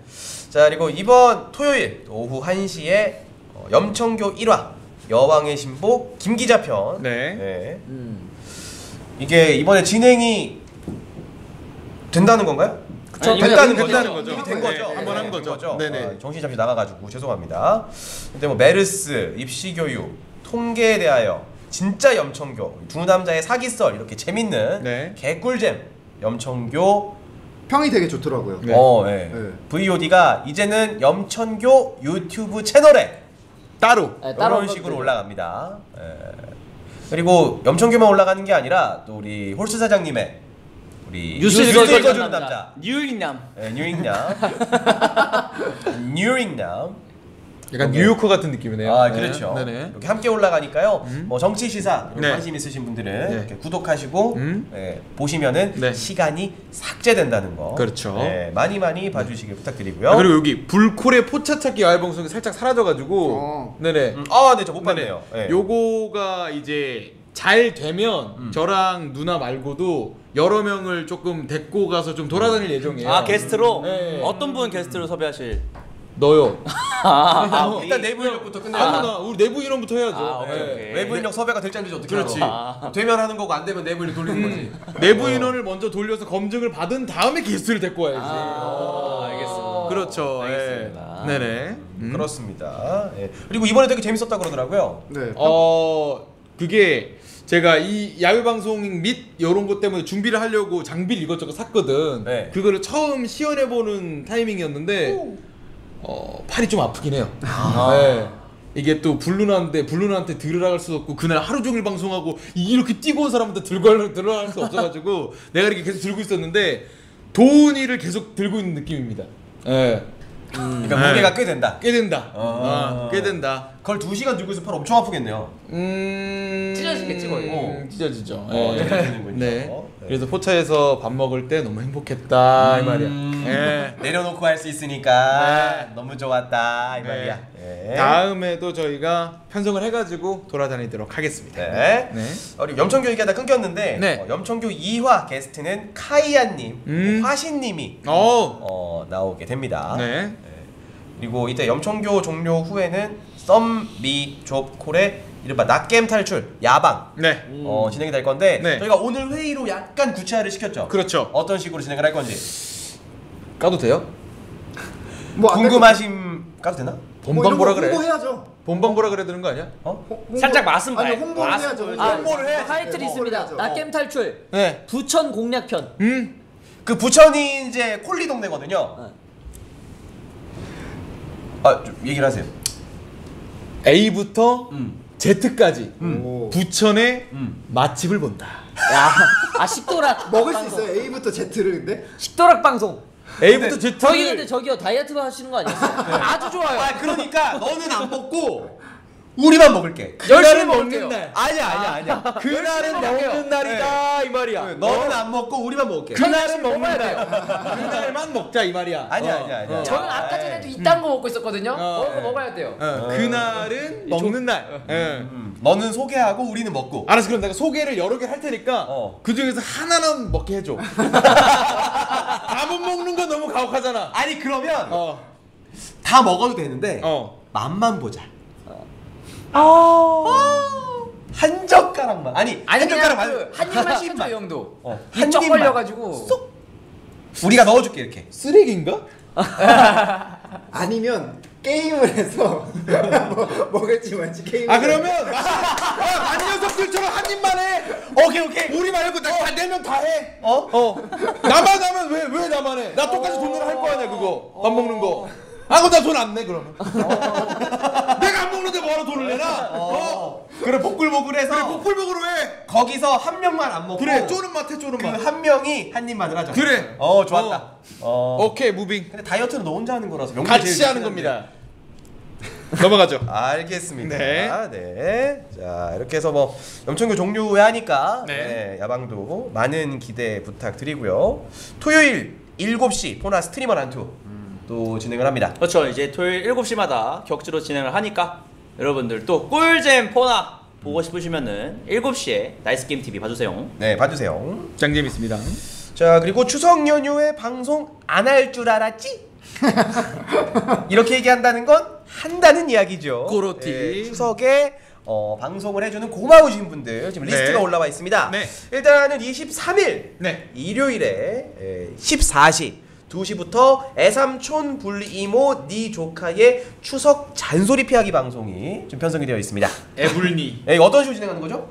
자 그리고 이번 토요일 오후 1시에 어, 염청교 1화 여왕의 신복 김기자 편. 네. 이게 이번에 진행이 된다는 건가요? 그쵸. 아니, 된다는 이미 거죠. 됐다는 거죠. 이미 된 네, 거죠. 네, 한번 한된 거죠. 네네. 아, 정신 잠시 나가가지고 죄송합니다. 근데 뭐 메르스, 입시교육, 통계에 대하여 진짜 염청교, 두 남자의 사기썰 이렇게 재밌는 네. 개꿀잼 염청교 평이 되게 좋더라고요. 네. 어, 예. 네. VOD가 이제는 염천교 유튜브 채널에 따로. 네, 따로 이런 식으로 올라갑니다. 예. 그리고 염천교만 올라가는 게 아니라 또 우리 홀스 사장님의 우리 뉴스 읽어주는 남자, 남자. 뉴익남. 예, 뉴잉남, 뉴잉남. 약간 뉴요커 같은 느낌이네요. 아 네. 그렇죠. 네네. 이렇게 함께 올라가니까요. 뭐 정치 시사 네. 관심 있으신 분들은 네. 이렇게 구독하시고 음. 예, 보시면은 네. 시간이 삭제된다는 거. 그렇죠. 예, 많이 많이 봐주시길 부탁드리고요. 아, 그리고 여기 불콜의 포차 찾기 야외 방송이 살짝 사라져가지고. 어. 네네. 음, 아, 네, 저 못 봤네요. 예. 요거가 이제 잘 되면 저랑 누나 말고도 여러 명을 조금 데리고 가서 좀 돌아다닐 예정이에요. 아 게스트로 네. 어떤 분 게스트로 섭외하실? 너요. 아, 아, 우리? 일단 내부 인력부터 끝내야 아무나 우리 내부 인원부터 해야죠. 아, 오케이, 네. 오케이. 외부 인력 섭외가 될지 안 될지 어떻게 그렇지. 알아? 되면 하는 거고 안 되면 내부 인력 돌리는 거지. 내부 인원을 먼저 돌려서 검증을 받은 다음에 게스트를 데리고 와야지. 아, 알겠습니다. 그렇죠. 알겠습니다. 예. 네네. 음. 그렇습니다. 예. 그리고 이번에 되게 재밌었다 그러더라고요. 네. 어 그게 제가 이 야외 방송 및 이런 것 때문에 준비를 하려고 장비를 이것저것 샀거든. 네. 그거를 처음 시연해 보는 타이밍이었는데 어 팔이 좀 아프긴 해요. 네. 이게 또 블루나인데 블루나한테 들으라갈 수도 없고 그날 하루 종일 방송하고 이렇게 뛰고 온 사람한테 들고 할 들어갈 수 없어가지고 내가 이렇게 계속 들고 있었는데 도훈이를 계속 들고 있는 느낌입니다. 예. 그러니까 네. 무게가 꽤 된다. 꽤 된다. 어. 아, 꽤 된다. 그걸 2 시간 들고 있어 팔 엄청 아프겠네요. 음. 찢어지겠지, 거의. 음, 찢어지죠. 어, 예. 네. 네. 그래서 포차에서 밥 먹을 때 너무 행복했다 이 음. 말이야. 예. 내려놓고 할 수 있으니까 네. 너무 좋았다 이 네. 말이야. 예. 다음에도 저희가 편성을 해가지고 돌아다니도록 하겠습니다. 네. 네. 어, 우리 염청교 얘기하다 끊겼는데 네. 어, 염청교 2화 게스트는 카이아님, 음. 화신님이 어. 어, 나오게 됩니다. 네. 그리고 이때 염청교 종료 후에는 썸미 좁콜의 이른바 낙겜 탈출 야방 네. 어, 진행이 될 건데 네. 저희가 오늘 회의로 약간 구체화를 시켰죠. 그렇죠. 어떤 식으로 진행을 할 건지 까도 돼요? 뭐 안 궁금하심 까도 되나? 본방 보라 그래. 홍보해야죠. 본방 보라 그래야 되는 거 아니야? 어? 홍보- 살짝 맛은 아니 봐요. 홍보를 맛은 해야죠. 아, 홍보를 해야지. 타이틀이 네, 있습니다. 홍보를 해야죠. 낙겜 탈출. 네. 부천 공략편. 음. 그 부천이 이제 콜리 동네거든요. 네. 아, 좀 얘기를 하세요. A부터 음. Z까지 오. 부천의 음. 맛집을 본다. 야, 아 식도락 먹을 수 방송. 있어요. A부터 Z를 근데 식도락 방송. A부터 Z. 저기 근데 저기요 다이어트 하시는 거 아니었어요? 아주 좋아요. 아, 그러니까 너는 안 먹고 우리만 먹을게. 열심히 먹을게요. 날. 아니야, 아니야, 아니야. 그날은 먹을게요. 먹는 날이다 이 말이야. 너는 안 먹고 우리만 먹을게. 그날은 먹는 먹어야 날. 그날만 먹자 이 말이야. 아니야, 어. 아니야, 아니야. 어. 저는 아까 전에도 이딴 거 먹고 있었거든요. 어, 먹을 거 네. 먹어야 돼요. 어, 그날은 먹는 날. 예. 음, 너는 소개하고 우리는 먹고. 알았어 그럼 내가 소개를 여러 개 할 테니까 어. 그 중에서 하나는 먹게 해줘. 다 못 먹는 건 너무 가혹하잖아. 아니 그러면 어. 다 먹어도 되는데 어. 맛만 보자. 어. 한 젓가락만. 아니, 아니 한 젓가락 그냥 만. 그 한 입만 이 형도. 어, 한입 입만. 벌려가지고. 우리가 넣어줄게 이렇게. 쓰레기인가? 아니면 게임을 해서 뭐, 먹을지 말지 게임. 아 그러면 아, 녀석들처럼 한 입만 해. 오케이 오케이. 우리 말고 다네명 다 해. 어? 어. 나만 하면 왜 왜 나만 해? 나 똑같이 돈으로 할 거 아니야 그거. 밥 먹는 거. 아 그럼 나 돈 안 내 그러면. 내가 안 먹는데 뭐하러 돈을 내나? 어. 그래 보글보글해서 그래 복불복으로 해. 거기서 한 명만 안 먹고 그래 쪼는 맛해 쪼는 맛. 그 한 명이 한 입만을 하자. 그래. 어 좋았다. 어. 오케이 moving. 근데 다이어트는 너 혼자 하는 거라서 같이 하는. 겁니다. 넘어가죠. 알겠습니다. 네. 네. 자 이렇게 해서 뭐 염천교 종료에 하니까 네. 네, 야방도 많은 기대 부탁드리고요. 토요일 7시 포나 스트리머 란투 또 진행을 합니다. 그렇죠. 이제 토요일 7시마다 격주로 진행을 하니까 여러분들 또 꿀잼 포나 보고 싶으시면은 7시에 나이스 게임 TV 봐주세요. 네 봐주세요. 짱 재밌습니다. 자 그리고 추석 연휴에 방송 안 할 줄 알았지? 이렇게 얘기한다는 건 한다는 이야기죠. 꼬로티. 예, 추석에 어, 방송을 해주는 고마우신 분들 지금 네. 리스트가 올라와 있습니다. 네. 일단은 23일 네. 일요일에 예, 14시 2시부터 애삼촌 불이모 니 조카의 추석 잔소리 피하기 방송이 지금 편성이 되어 있습니다. 애불니. 예, 어떤 식으로 진행하는 거죠?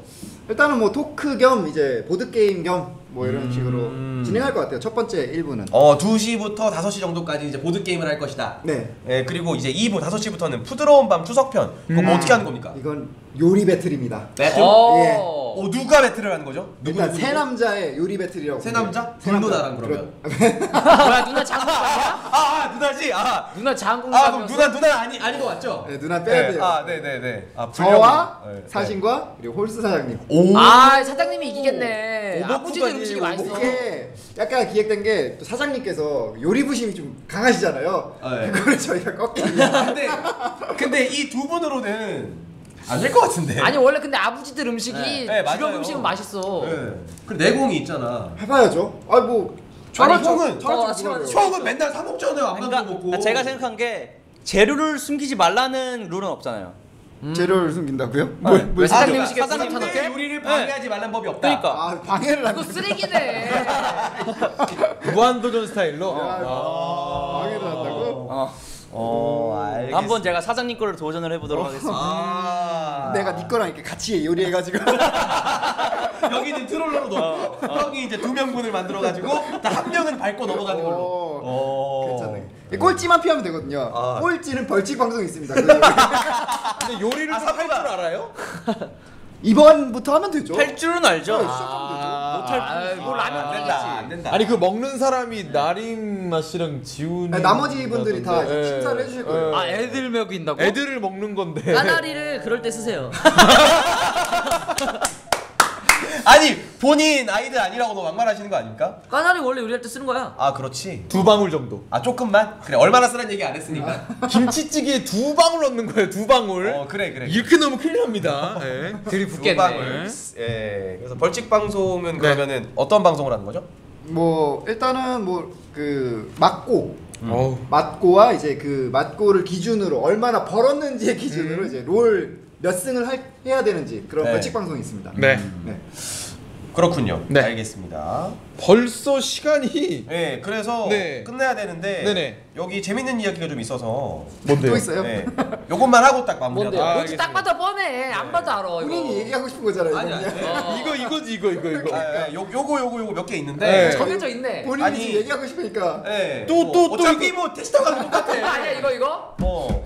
일단은 뭐 토크 겸 이제 보드 게임 겸 뭐 이런 식으로 진행할 것 같아요. 첫 번째 1부는. 어 2시부터 5시 정도까지 이제 보드 게임을 할 것이다. 네. 예, 그리고 이제 2부 5시부터는 푸드러운 밤 추석편. 그거 뭐 어떻게 하는 겁니까? 이건 요리 battle입니다. battle? 어. 예. 어, 누가 battle을 하는 거죠? 누구 일단 누구? 세 남자의 요리 battle이라고. 세 남자? 세 불도 남자. 나랑 그러면. 뭐야 누나 장군 아니야? 아, 아 누나지. 아. 누나 장군 아, 그럼 누나 누나 아니 아닌 거 맞죠? 네, 누나 빼야 돼요. 아, 네, 네, 네. 아, 저와 불량이. 네, 사신과 그리고 홀스 사장님. 오. 아 사장님이 이기겠네. 아니에요, 음식이 맛있어. 이게 약간 기획된 게 또 사장님께서 요리 부심이 좀 강하시잖아요. 아, 네. 그거를 저희가 꺾기 근데 근데 이 두 분으로는 안 될 것 같은데. 아니 원래 근데 아버지들 음식이 네, 네, 주력 맞아요. 음식은 맛있어. 네. 그 내공이 있잖아. 해봐야죠. 아 뭐. 아니, 저랑 형은- 저랑 어, 그러고요. 형은 맨날 사 먹잖아요. 안 그러니까 만들어 먹고. 제가 생각한 게 재료를 숨기지 말라는 룰은 없잖아요. 재료를 숨긴다고요? 아, 뭘, 뭘왜 사장님 아, 음식에 사장님의 불 켜놓게? 요리를 방해하지 말란 법이 없다. 그러니까. 아 방해를 안 이거 쓰레기네. 무한도전 스타일로. 아, 방해를 한다고? 어. 어, 알겠습니다. 한번 제가 사장님 거를 도전을 해보도록 하겠습니다. 아. 내가 네 거랑 이렇게 같이 요리해가지고 여기는 트롤러로 넣고 형이 이제 두 명분을 만들어 가지고 딱한 명은 밟고 넘어가는 걸로. 어, 어. 괜찮네. 꼴찌만 피하면 되거든요. 아. 꼴찌는 벌칙 방송이 있습니다. 그 근데 요리를 아, 좀할 줄. 알아요? 이번부터 하면 되죠. 할 줄은 알죠. 아, 뭐 라면 안 된다. 안 된다. 아니 그 먹는 사람이 나림마 씨랑 지훈이 네, 나머지 분들이 다 예, 심사를 해주실 거예요. 예. 아 애들 먹인다고? 애들을 먹는 건데. 까나리를 그럴 때 쓰세요. 아니 본인 아이들 아니라고 너 막말하시는 거 아닙니까? 까나리 원래 요리할 때 쓰는 거야. 아 그렇지. 두 방울 정도. 아 조금만. 그래 얼마나 쓰란 얘기 안 했으니까. 김치찌개에 두 방울 넣는 거예요. 두 방울. 어 그래 그래. 이렇게 넣으면 큰일 납니다. 예. 들이 두. 방울. 예. 그래서 벌칙 방송은 그러면은 어떤 방송을 하는 거죠? 뭐 일단은 뭐 그 맞고 어우. 맞고와 이제 그 맞고를 기준으로 얼마나 벌었는지의 기준으로 이제 롤 몇 승을 할, 해야 되는지 그런 네. 벌칙 방송이 있습니다. 네. 네. 그렇군요. 네. 알겠습니다. 벌써 시간이 네, 그래서 네. 끝내야 되는데 네네. 여기 재밌는 이야기가 좀 있어서 뭔데요? 또 있어요? 네, 요것만 하고 딱 뭔데? 마무리하자. 아, 뭔지 딱 봐도 뻔해. 안 봐도 알아. 이거. 본인이 얘기하고 싶은 거잖아요. 아니 이거 아니. 그냥. 이거 이거지 이거 이거 이거. 아, 아, 요 요거 요거 요거 몇 개 있는데. 네. 정해져 있네. 본인이 아니. 지금 얘기하고 싶으니까 네. 또, 또, 뭐또 어차피 뭐 테스터가 똑같아. 아니야 이거 이거? 어.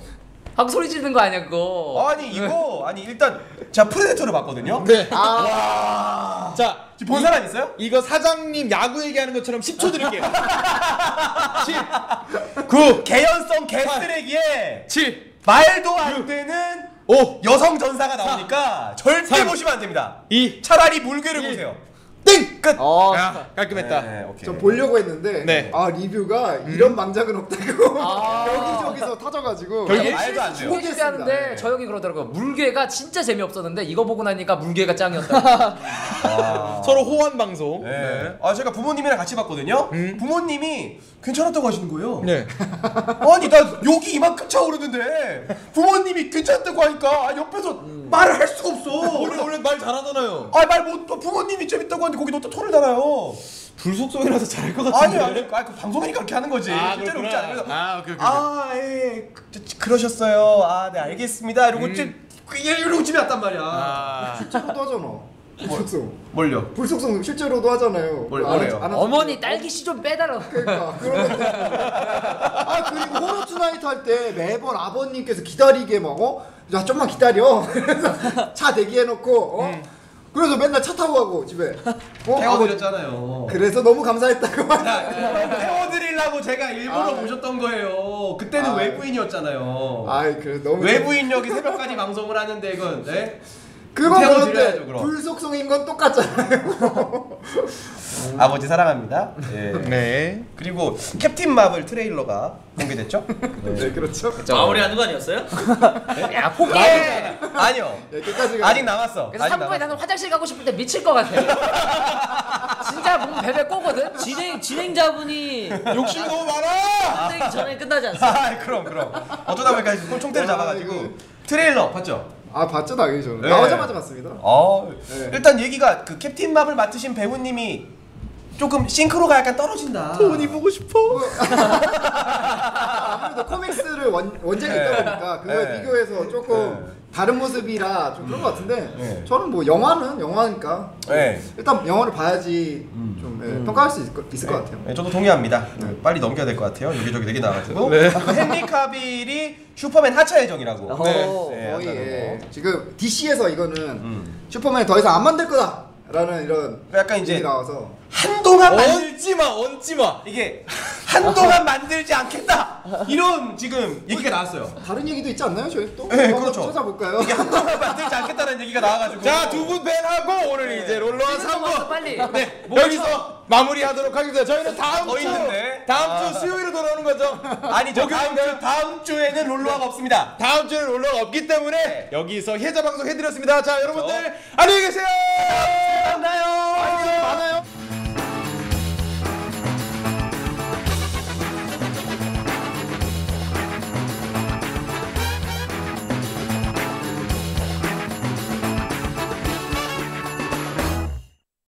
하고 소리 지르는 거 아니야 그거? 아니 이거 아니 일단 제가 프레데터를 봤거든요. 네. 아 자, 지금 본 사람 있어요? 이거 사장님 야구 얘기하는 것처럼 10초 드릴게요. 10, 9, 개연성 개쓰레기에 7, 말도 안 되는 5, 여성 전사가 나오니까 절대 삼, 보시면 안 됩니다. 2, 차라리 물개를 일. 보세요. 땡! 끝. 어. 야, 깔끔했다. 네, 오케이. 저 보려고 했는데 네. 아 리뷰가 이런 망작은 없다고 아. 여기저기서 터져가지고 결국 말도 안 돼요. 중계 하는데 네. 저 형이 그러더라고요. 물개가 진짜 재미없었는데 이거 보고 나니까 물개가 짱이었다. 와. 서로 호환 방송. 네. 아 제가 부모님이랑 같이 봤거든요. 부모님이 괜찮았다고 하시는 거예요. 네. 아니 나 여기 이만큼 차오르는데 부모님이 괜찮다고 하니까 아, 옆에서 말을 할 수가 없어. 원래 원래 말 잘하잖아요. 아말못 부모님이 재밌다고 하는데 거기 너또 토를 달아요. 불속성이라서 잘할 것 같은데. 아니 아니 아니 그 방송이니까 그렇게 하는 거지. 아, 실제로. 그렇지 않아요. 그래서 아, 오케이, 오케이. 아, 예, 그, 저, 그러셨어요. 아, 네, 알겠습니다. 이러고 음. 이러고 집에 왔단 말이야. 아. 진짜로 하잖아 불속성. 뭘요? 불속성 실제로도 하잖아요. 뭘- 안 뭐래요? 하죠, 안 하죠. 어머니 딸기 씨 좀 빼달라. 그러니까 그런 거. 아 그리고 호러 투나잇 할때 매번 아버님께서 기다리게 막 어? 야 좀만 기다려. 그래서 차 대기해 놓고 어? 그래서 맨날 차 타고 가고 집에. 어? 태워드렸잖아요. 그래서 너무 감사했다고. 자, 태워드리려고 제가 일부러 아. 모셨던 거예요. 그때는 아. 외부인이었잖아요. 아이 그래 너무 외부인 역이 새벽까지 방송을 하는데 이건 네? 그건 그런데. 불속성인 건 똑같잖아요. 아버지 사랑합니다. 예. 네. 그리고 캡틴 마블 트레일러가 공개됐죠? 네 그렇죠. 마무리하는 거 아니었어요? 야 포기해. 아니요. 네. 아직 남았어. 그래서 아직 3부에 남았어. 나는 화장실 가고 싶을 때 미칠 것 같아. 진짜 몸 베베 꼬거든. 진행 진행자분이 욕심 너무 많아. 끝내기 전에 끝나지 않습니다. 아, 그럼 그럼. 어쩌다 보니까 총- 총대를 아, 잡아가지고 이거. 트레일러 봤죠? 아 봤죠 당연히 저는 네. 나오자마자 봤습니다. 어. 네. 일단 얘기가 그 캡틴 마블 맡으신 배우님이 조금 싱크로가 약간 떨어진다. 돈이 보고 싶어. 아무래도 코믹스를 원, 원작이 네. 있다 보니까 그거에 네. 비교해서 조금 네. 다른 모습이라 좀 그런 것 같은데 네. 저는 뭐 영화는 영화니까 네. 일단 영화를 봐야지 좀 예, 평가할 수 있을, 것- 있을 것 같아요. 네, 저도 동의합니다. 네, 빨리 넘겨야 될 것 같아요. 여기저기 되게 나와가지고. 그 헨리 카빌이 슈퍼맨 하차 예정이라고. 네. 네, 거의 한다는 예, 거. 지금 DC에서 이거는 음. 슈퍼맨이 더 이상 안 만들 거다라는 이런 약간 이제 얘기 나와서 한동안 만들 얹지 마, 얹지 마. 이게 한동안 만들지 않겠다 이런 지금 얘기가 나왔어요. 다른 얘기도 있지 않나요? 저희 또 네, 한번 그렇죠. 찾아볼까요? 이게 한동안 만들지 않겠다는 얘기가 나와가지고. 자, 두분 팬하고 오늘 이제 롤러와 왔어 3부 빨리. 네, 여기서 마무리하도록 하겠습니다. 저희는 다음 더주 있는데. 다음 아. 주 수요일에 돌아오는 거죠. 아니 저 다음 주 다음 주에는 롤러가 없습니다. 다음 주에 롤러가 없기 때문에 여기서 해자 방송 해드렸습니다. 자, 여러분들 안녕히 계세요. 만나요. 많아요.